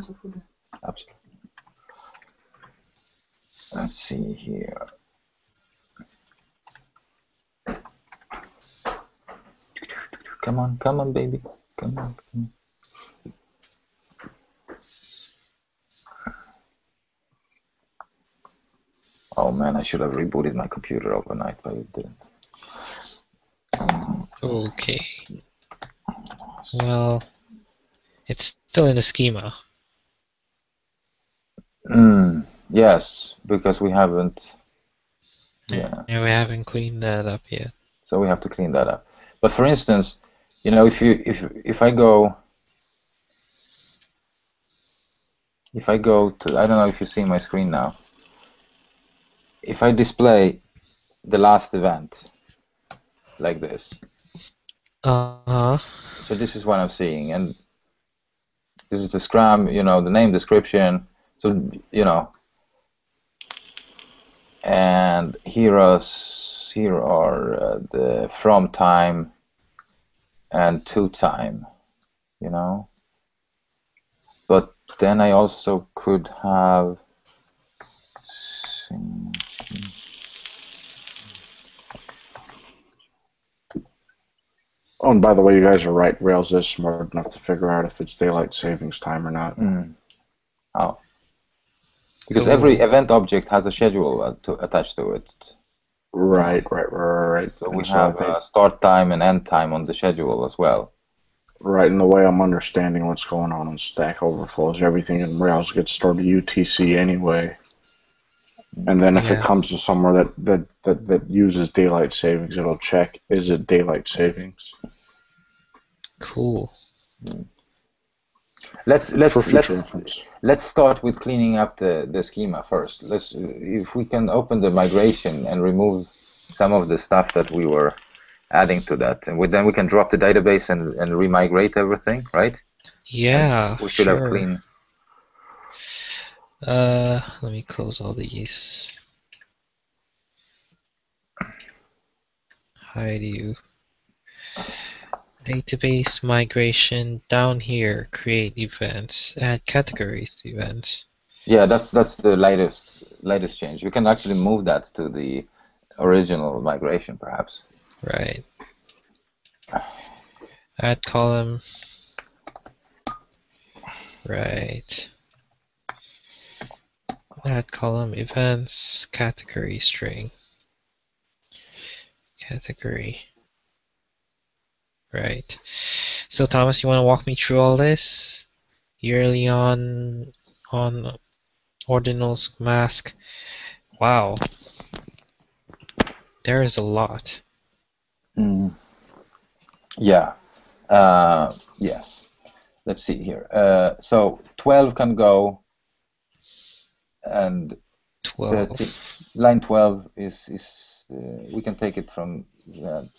så får du. Absolutely. Let's see here. Come on, come on, baby. Come on. Come on. Oh man, I should have rebooted my computer overnight, but it didn't. Okay. Well, it's still in the schema. Mm, yes, because we haven't. Yeah. And we haven't cleaned that up yet. So we have to clean that up. But for instance, you know, if you if if I go if I go to I don't know if you see my screen now. If I display the last event like this, Uh-huh. so this is what I'm seeing, and this is the Scrum, you know, the name description. So you know, and here are here are uh, the from time and two time, you know. But then I also could have. Oh, and by the way, you guys are right. Rails is smart enough to figure out if it's daylight savings time or not. Mm. Oh. Because every event object has a schedule uh, to, attached to it. Right, right, right, right. right. So we have they- uh, start time and end time on the schedule as well. Right, and the way I'm understanding what's going on in Stack Overflow is everything in Rails gets stored to UTC anyway. And then if Yeah. it comes to somewhere that, that, that, that uses daylight savings, it'll check is it daylight savings? Cool. Let's let's for let's reference. let's start with cleaning up the, the schema first. Let's if we can open the migration and remove some of the stuff that we were adding to that, and we, then we can drop the database and, and remigrate everything, right? Yeah. We should sure. have clean. Uh, let me close all these. Hide you. Database migration down here. Create events. Add categories events. Yeah, that's that's the latest latest change. You can actually move that to the original migration, perhaps. Right. Add column. Right. Add column events category string. Category. Right. So Thomas, you want to walk me through all this? Yearly on on ordinals mask. Wow. There is a lot. Mm. Yeah. Uh, yes. Let's see here. Uh, so 12 can go, and 12. 13 line 12 is is uh, we can take it from that.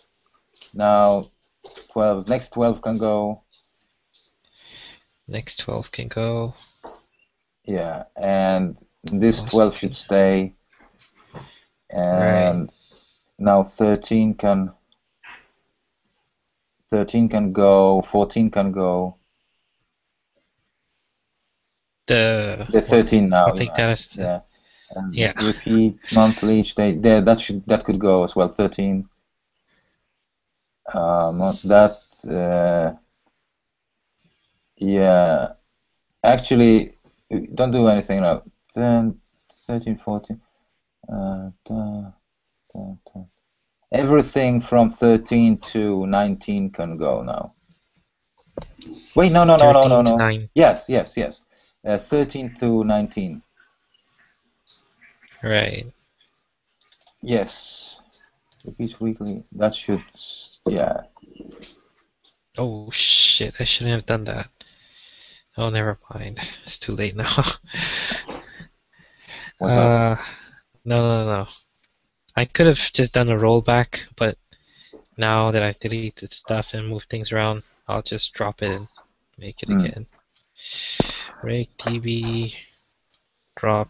Now, 12. Next 12 can go. Next 12 can go. Yeah, and this Lost 12 should stay. And now 13 can 13 can go, 14 can go. The The 13 now. I think that is the, yeah. And Yeah. repeat monthly each day. There, that should that could go as well. 13. Uh, not that. Uh, yeah. Actually, don't do anything now. 10, 13, 14. Uh, da, da, da. Everything from 13 to 19 can go now. Wait, no, no, no, no, no, no. 9. Yes, yes, yes. Uh, 13 to 19. Right. Yes. Repeat weekly. That should, yeah. Oh shit, I shouldn't have done that. Oh, never mind. It's too late now. (laughs) What's up? uh, no, no, no. I could have just done a rollback, but now that I've deleted stuff and moved things around, I'll just drop it and make it Hmm. again. Rake DB drop.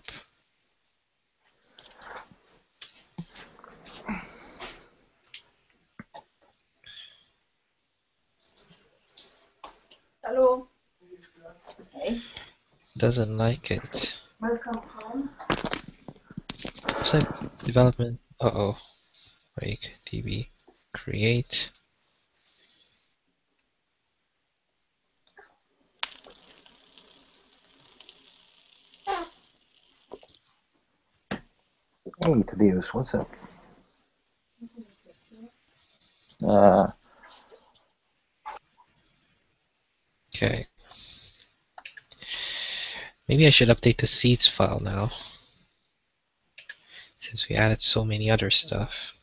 Hallo. Hey. Doesn't like it. Welcome home. Website development. Uh oh. Rake DB create. Hey, Tadeus, what's up? Uh, Okay. Maybe I should update the seeds file now. Since we added so many other stuff.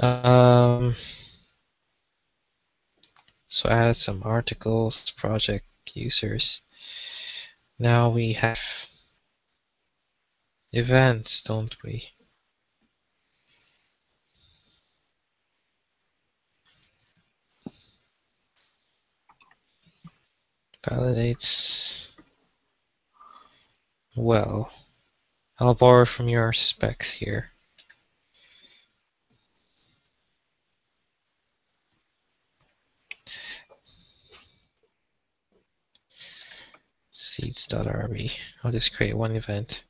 Um, so I added some articles, project users. Now we have events, don't we? Validates. Well, I'll borrow from your specs here. Seeds.rb. I'll just create one event.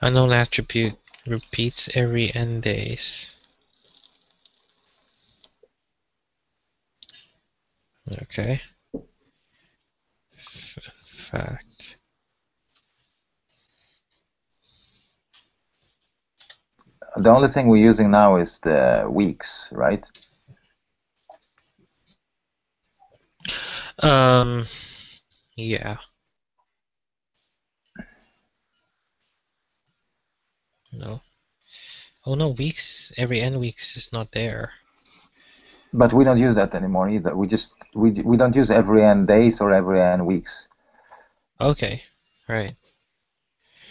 Unknown attribute repeats every n days. Okay. F- fact. the only thing we're using now is the weeks, right? Um. Yeah. No. Oh no, weeks. Every n weeks is not there. But we don't use that anymore either. We just we we don't use every n days or every n weeks. Okay. Right.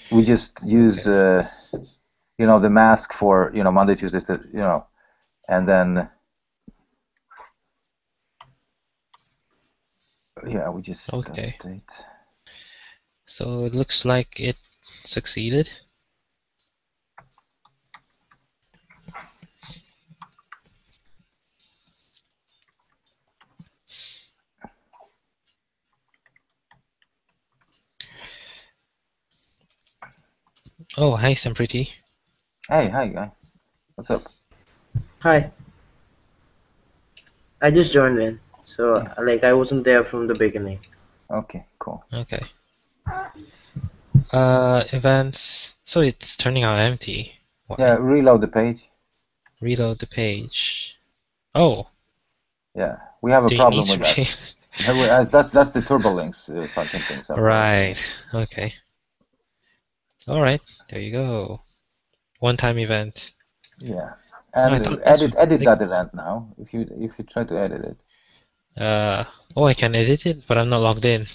We just use uh, you know the mask for you know Monday, Tuesday, you know, and then yeah, we just Okay. update. So it looks like it succeeded. Oh, hi, Pretty. Hey, hi guy, what's up? Hi. I just joined in, so like I wasn't there from the beginning. Okay, cool. Okay. Uh, events. So it's turning out empty. Why? Yeah, reload the page. Reload the page. Oh, Yeah, we have a do problem with that. re- (laughs) well, as That's that's the turbolinks uh, fucking things. up. Right. Okay. All right. There you go. One-time event. Yeah. And uh, edit edit that event now. If you if you try to edit it. Uh. Oh, I can edit it, but I'm not logged in.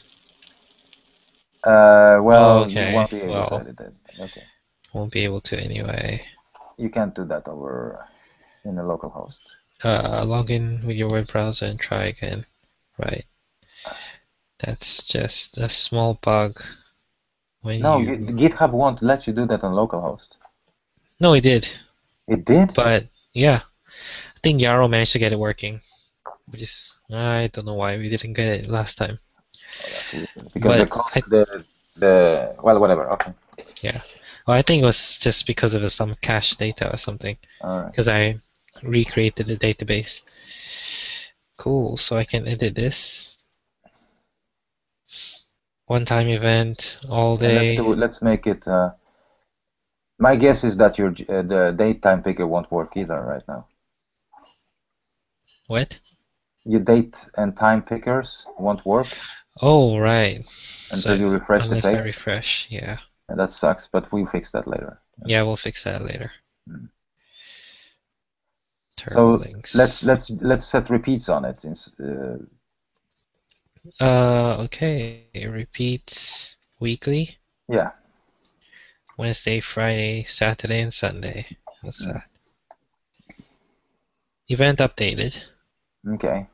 Uh, well, Okay, you won't be able to edit it. Okay. Won't be able to anyway. You can't do that over in a local host. Uh, log in with your web browser and try again. Right. That's just a small bug. When No, you... GitHub won't let you do that on localhost. No, it did. It did? But yeah, I think Yaro managed to get it working. Which is I don't know why we didn't get it last time. because the, I- the the well whatever. Okay. Yeah. Well, I think it was just because of some cache data or something. All right. Because I recreated the database. Cool. So I can edit this. One-time event all And day. let's do. Let's make it. Uh, my guess is that your uh, the date time picker won't work either right now. What? Your date and time pickers won't work Oh, right. until So, you refresh the Unless I page. refresh, yeah. And that sucks, but we'll fix that later. Yeah, we'll fix that later. Turbo So links. let's let's let's set repeats on it. Since, uh, Uh, okay. It repeats weekly. yeah. Wednesday, Friday, Saturday, and Sunday. What's Yeah. that? Event updated. Okay.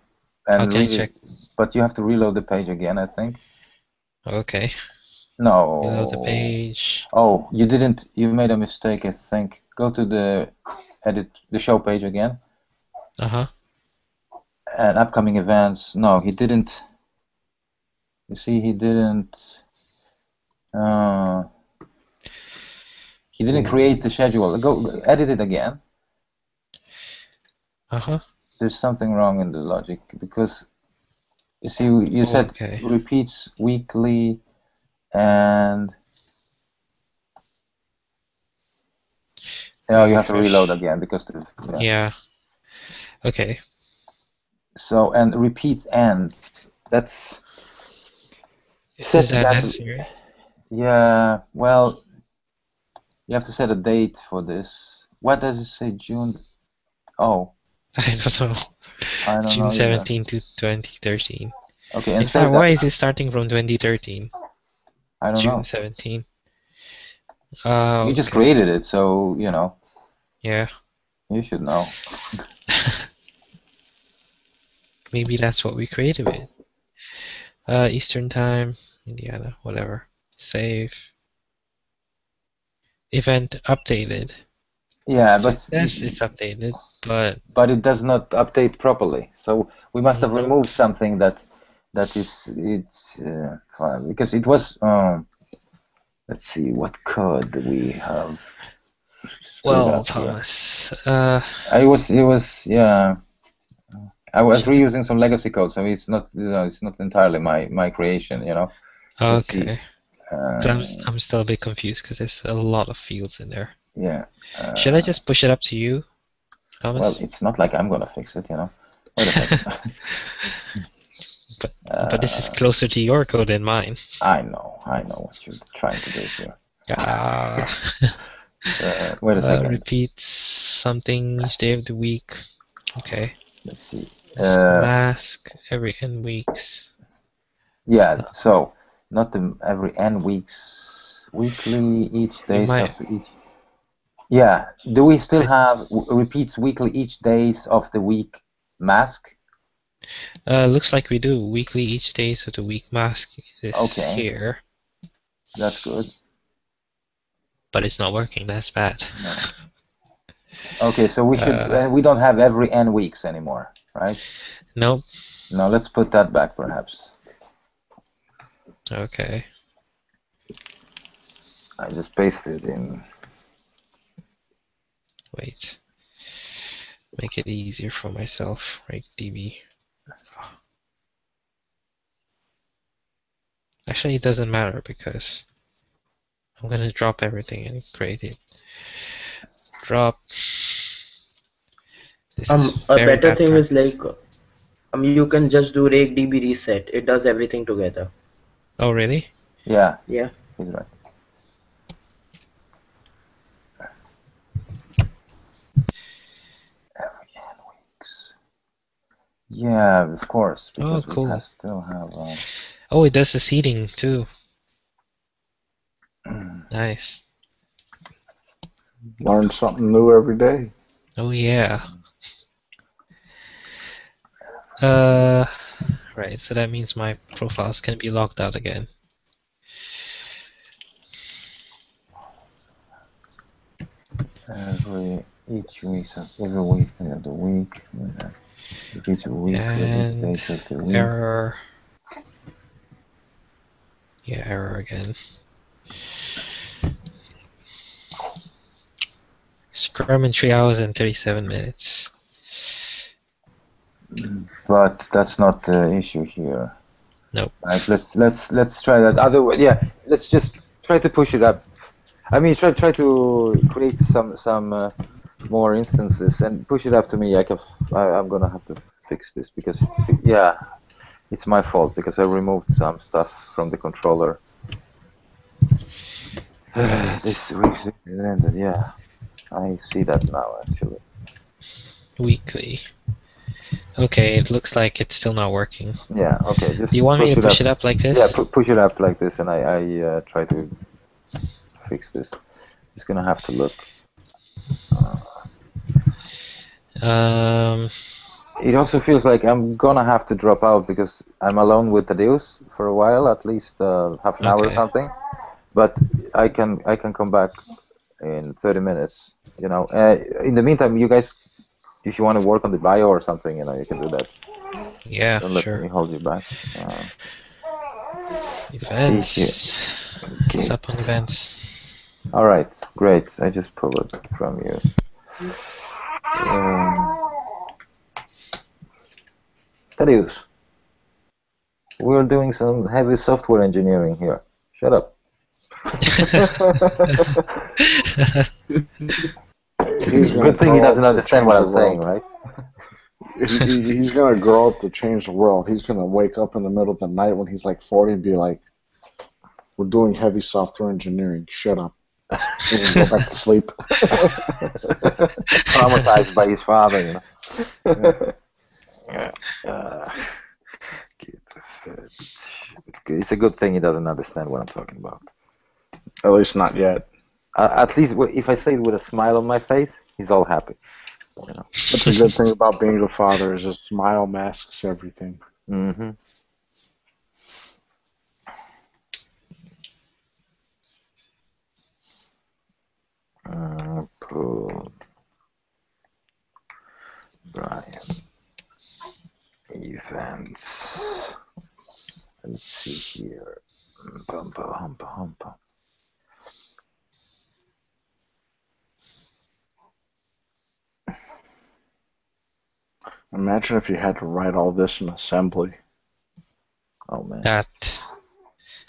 How And can I check? But you have to reload the page again, I think. Okay. No. Reload the page. Oh, you didn't. You made a mistake, I think. Go to the edit the show page again. Uh huh. And upcoming events. No, he didn't. You see, he didn't. Uh, he didn't create the schedule. Go edit it again. Uh huh. There's something wrong in the logic because you see, you said Okay. repeats weekly and. Oh, you have to reload again because the, yeah. Yeah. Okay. So and repeat ends. That's That that- necessary? yeah. Well, you have to set a date for this. What does it say? June. Oh, (laughs) I don't know. I don't know. June either. 17 to 2013. Okay, and that. why is it starting from 2013? I don't know. June 17. Uh, You just okay. created it, so you know Yeah. you should know. (laughs) Maybe that's what we created with. Uh, Eastern Time, Indiana, whatever. Save. Event updated. Yeah, but Yes, it's updated, but but it does not update properly. So we must have Mhm. removed something that that is it's uh, because it was. Um, let's see, what code we have? well. Thomas. Uh, I was it was yeah. I was reusing some legacy code, so it's not you know it's not entirely my my creation, you know. Okay. Uh, 'Cause I'm I'm still a bit confused because there's a lot of fields in there. yeah. Uh, Should I just push it up to you, Thomas? Well, it's not like I'm gonna fix it, you know. A second. (laughs) But- but this is Uh, closer to your code than mine. I know, I know what you're trying to do here. Ah. (laughs) Uh, wait a Uh, second. repeats something each day of the week. Okay. Let's see. Uh, mask every n weeks. Yeah, so not the, every n weeks, weekly, each days of each. Yeah. Do we still have w- repeats weekly each days of the week mask? Uh, looks like we do weekly each day, so the week mask is Okay. here, That's good. but it's not working. That's bad. No. Okay, so we should. Uh, Uh, we don't have every n weeks anymore, right? No. No, let's put that back, perhaps. Okay. I just pasted it in. Wait. Make it easier for myself. Right, DB. Actually, it doesn't matter because I'm gonna drop everything and create it. Drop. This Um, is a better bad thing practice. is like Um, you can just do rake db reset. It does everything together. Oh, really? Yeah, Yeah. he's right. Every n weeks. Yeah, of course, Oh, because we cool. have still have. Uh, Oh, it does the seeding too. (clears throat) Nice. Learn something new every day. Oh yeah. Uh, right. So that means my profile's gonna be logged out again. every each week, every week of the week, uh, each week, every And stage of the week. Error. Yeah, error again. Scrum in three hours and thirty-seven minutes. But that's not the issue here. Nope. Right, let's let's let's try that. Other way, yeah. Let's just try to push it up. I mean, try try to create some some uh, more instances and push it up to me. I can, I, I'm gonna have to fix this because yeah, it's my fault because I removed some stuff from the controller. (sighs) this week's ended. Yeah, I see that now actually. Weekly. Okay, it looks like it's still not working. Yeah. Okay. Just Do you want me to push up. it up like this? Yeah, pu- push it up like this, and I, I uh, try to fix this. It's gonna have to look. Um, It also feels like I'm gonna have to drop out because I'm alone with Tadeus for a while, at least uh, half an hour or Okay. something. But I can I can come back in 30 minutes. You know. Uh, in the meantime, you guys, if you want to work on the bio or something, you know, you can do that. yeah, Don't let sure. me hold you back. Uh, Events. okay. Sup on events. All right, great. I just pulled it from you. Um, Thaddeus, we're doing some heavy software engineering here. Shut up. (laughs) (laughs) Good thing he doesn't understand what I'm saying, right? He- he- he's gonna grow up to change the world. He's gonna wake up in the middle of the night when he's like 40 and be like, "We're doing heavy software engineering. Shut up." And go back to sleep. (laughs) Traumatized by his father, you know. Uh, it's a good thing he doesn't understand what I'm talking about. At least not yet. Uh, at least if I say it with a smile on my face, he's all happy. You know. That's a good thing about being a father is a smile masks everything. Mm-hmm. Uh, pull Brian events. Let's see here. Humpa, humpa, humpa. Imagine if you had to write all this in assembly. Oh man. that.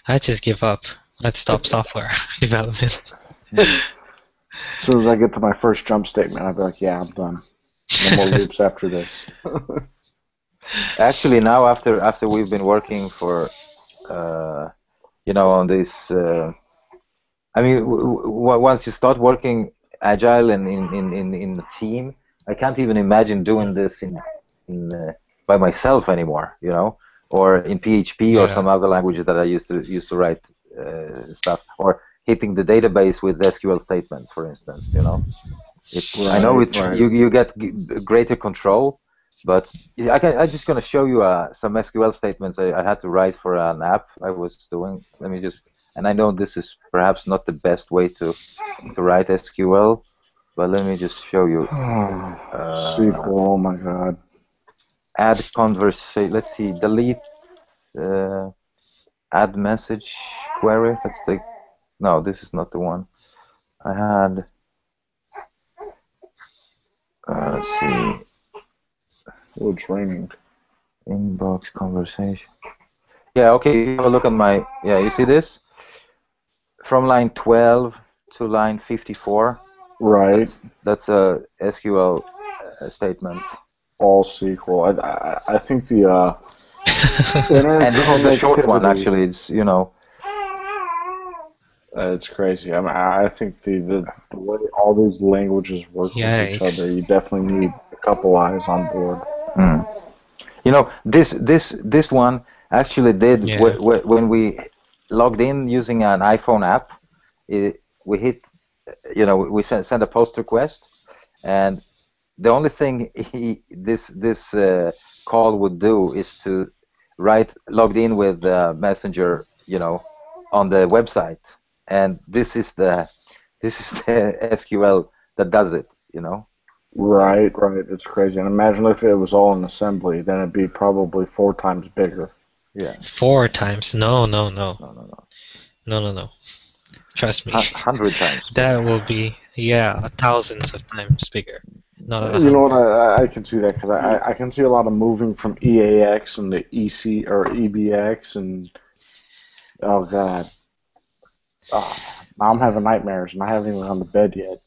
I just give up. I'd stop software (laughs) development. As soon as I get to my first jump statement, I'd be like, "Yeah, I'm done. No more (laughs) loops after this." (laughs) Actually, now after after we've been working for, uh, you know, on this, uh, I mean, w- w- once you start working agile and in in in in a team, I can't even imagine doing this in in uh, by myself anymore. You know, or in PHP or some other languages that I used to used to write uh, stuff, or hitting the database with SQL statements, for instance. You know, it, I know it's right. you you get g- greater control, but I can, I'm just going to show you uh, some SQL statements I, I had to write for an app I was doing. Let me just, and I know this is perhaps not the best way to to write SQL, but let me just show you. (sighs) Uh, SQL, oh my god. Add conversation. Let's see. Delete. Uh, add message query. That's the. No, this is not the one. I had. Uh, let's see. Oh, it's raining. Inbox conversation. Yeah, okay, have a look at my, yeah, you see this? From line 12 to line 54, Right. that's a SQL uh, statement. all SQL. I, I, I think the uh, (laughs) And this is the short one, actually. It's you know, Uh, it's crazy. I mean, I I think the, the, the way all these languages work with each other, you definitely need a couple eyes on board. mm. you know, this this this one actually did Yeah. wh- wh- when we logged in using an iPhone app. It, we hit, you know, we sent, sent a post request, and the only thing he this this uh, call would do is to write logged in with uh, Messenger, you know, on the website, and this is the (laughs) this is the SQL that does it, you know. Right, right. It's crazy. And imagine if it was all in assembly, then it'd be probably four times bigger. Yeah. Four times. No, no, no, No, no, no. no, no, no. Trust me. Hun- Hundred times. (laughs) That will be yeah, thousands of times bigger. Not You know what? I, I can see that because I, I- can see a lot of moving from EAX and the EC or EBX and oh god, oh, now I'm having nightmares and I haven't even gone to bed yet.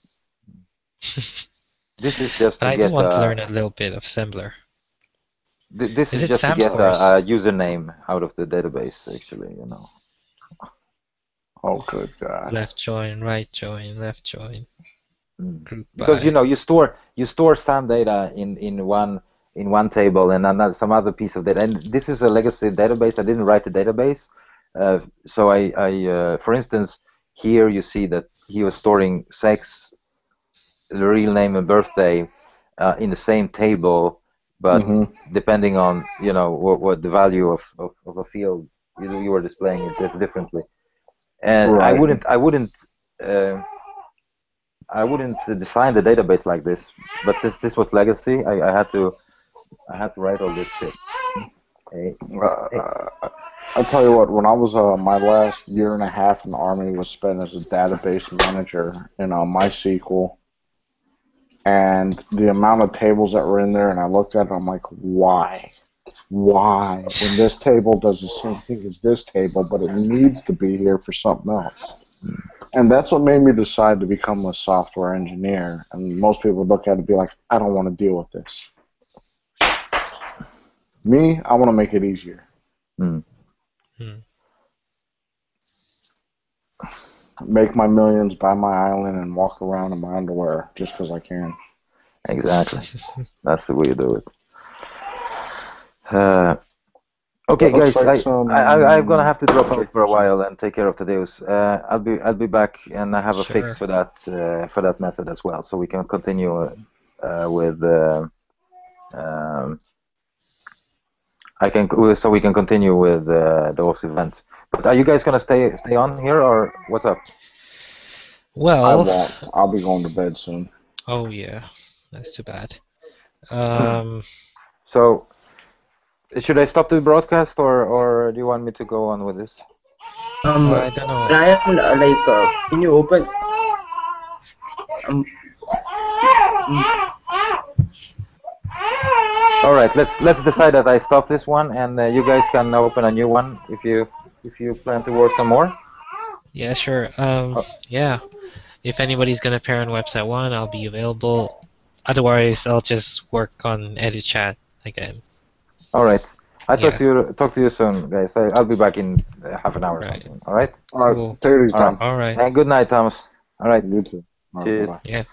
This is just But I get do want a, to uh, learn a little bit of assembler. th- this Is is, just to get a, course? Uh, a username out of the database. Actually, you know. Oh good god. Left join, right join, left join, Mm. Because you know you store you store some data in in one in one table and another some other piece of data. And this is a legacy database. I didn't write the database, uh, so I I uh, for instance here you see that he was storing sex, the real name and birthday, uh, in the same table, but Mhm. depending on you know what, what the value of, of, of a field you, you were displaying it differently and I wouldn't I wouldn't uh, I wouldn't uh, design the database like this but since this was legacy I, I had to I had to write all this shit okay. Uh, I'll tell you what. When I was uh, my last year and a half in the army was spent as a database manager in uh, MySQL, and the amount of tables that were in there, and I looked at it, I'm like, why, why? When this table does the same thing as this table, but it needs to be here for something else. And that's what made me decide to become a software engineer. And most people look at it and be like, I don't want to deal with this. Me, I want to make it easier. Mm. make my millions, buy my island, and walk around in my underwear just because I can. exactly that's the way you do it uh, okay guys I, some- I, I, I'm gonna have to drop out for a while and take care of the deals uh, I'll be I'll be back and I have a fix for that uh, for that method as well so we can continue uh, uh, with uh, um, I can so we can continue with uh, those events. But are you guys gonna stay stay on here or what's up? Well, I Well, won't. I'll be going to bed soon. oh yeah, that's too bad. Um, So should I stop the broadcast or or do you want me to go on with this? Um, I don't know. Ryan, uh, like, uh, can you open? Um, All right, let's let's decide that I stop this one and uh, you guys can open a new one if you if you plan to work some more. Yeah, sure. Um, Oh. yeah. If anybody's gonna pair on WebsiteOne, I'll be available. Otherwise, I'll just work on edit chat again. All right. I talk Yeah. to you talk to you soon, guys. I, I'll be back in uh, half an hour or something. All right. All right, Cool. take it easy, All Tom. All right. And good night, Thomas. All right. You too. All right, Cheers. bye-bye. Yeah.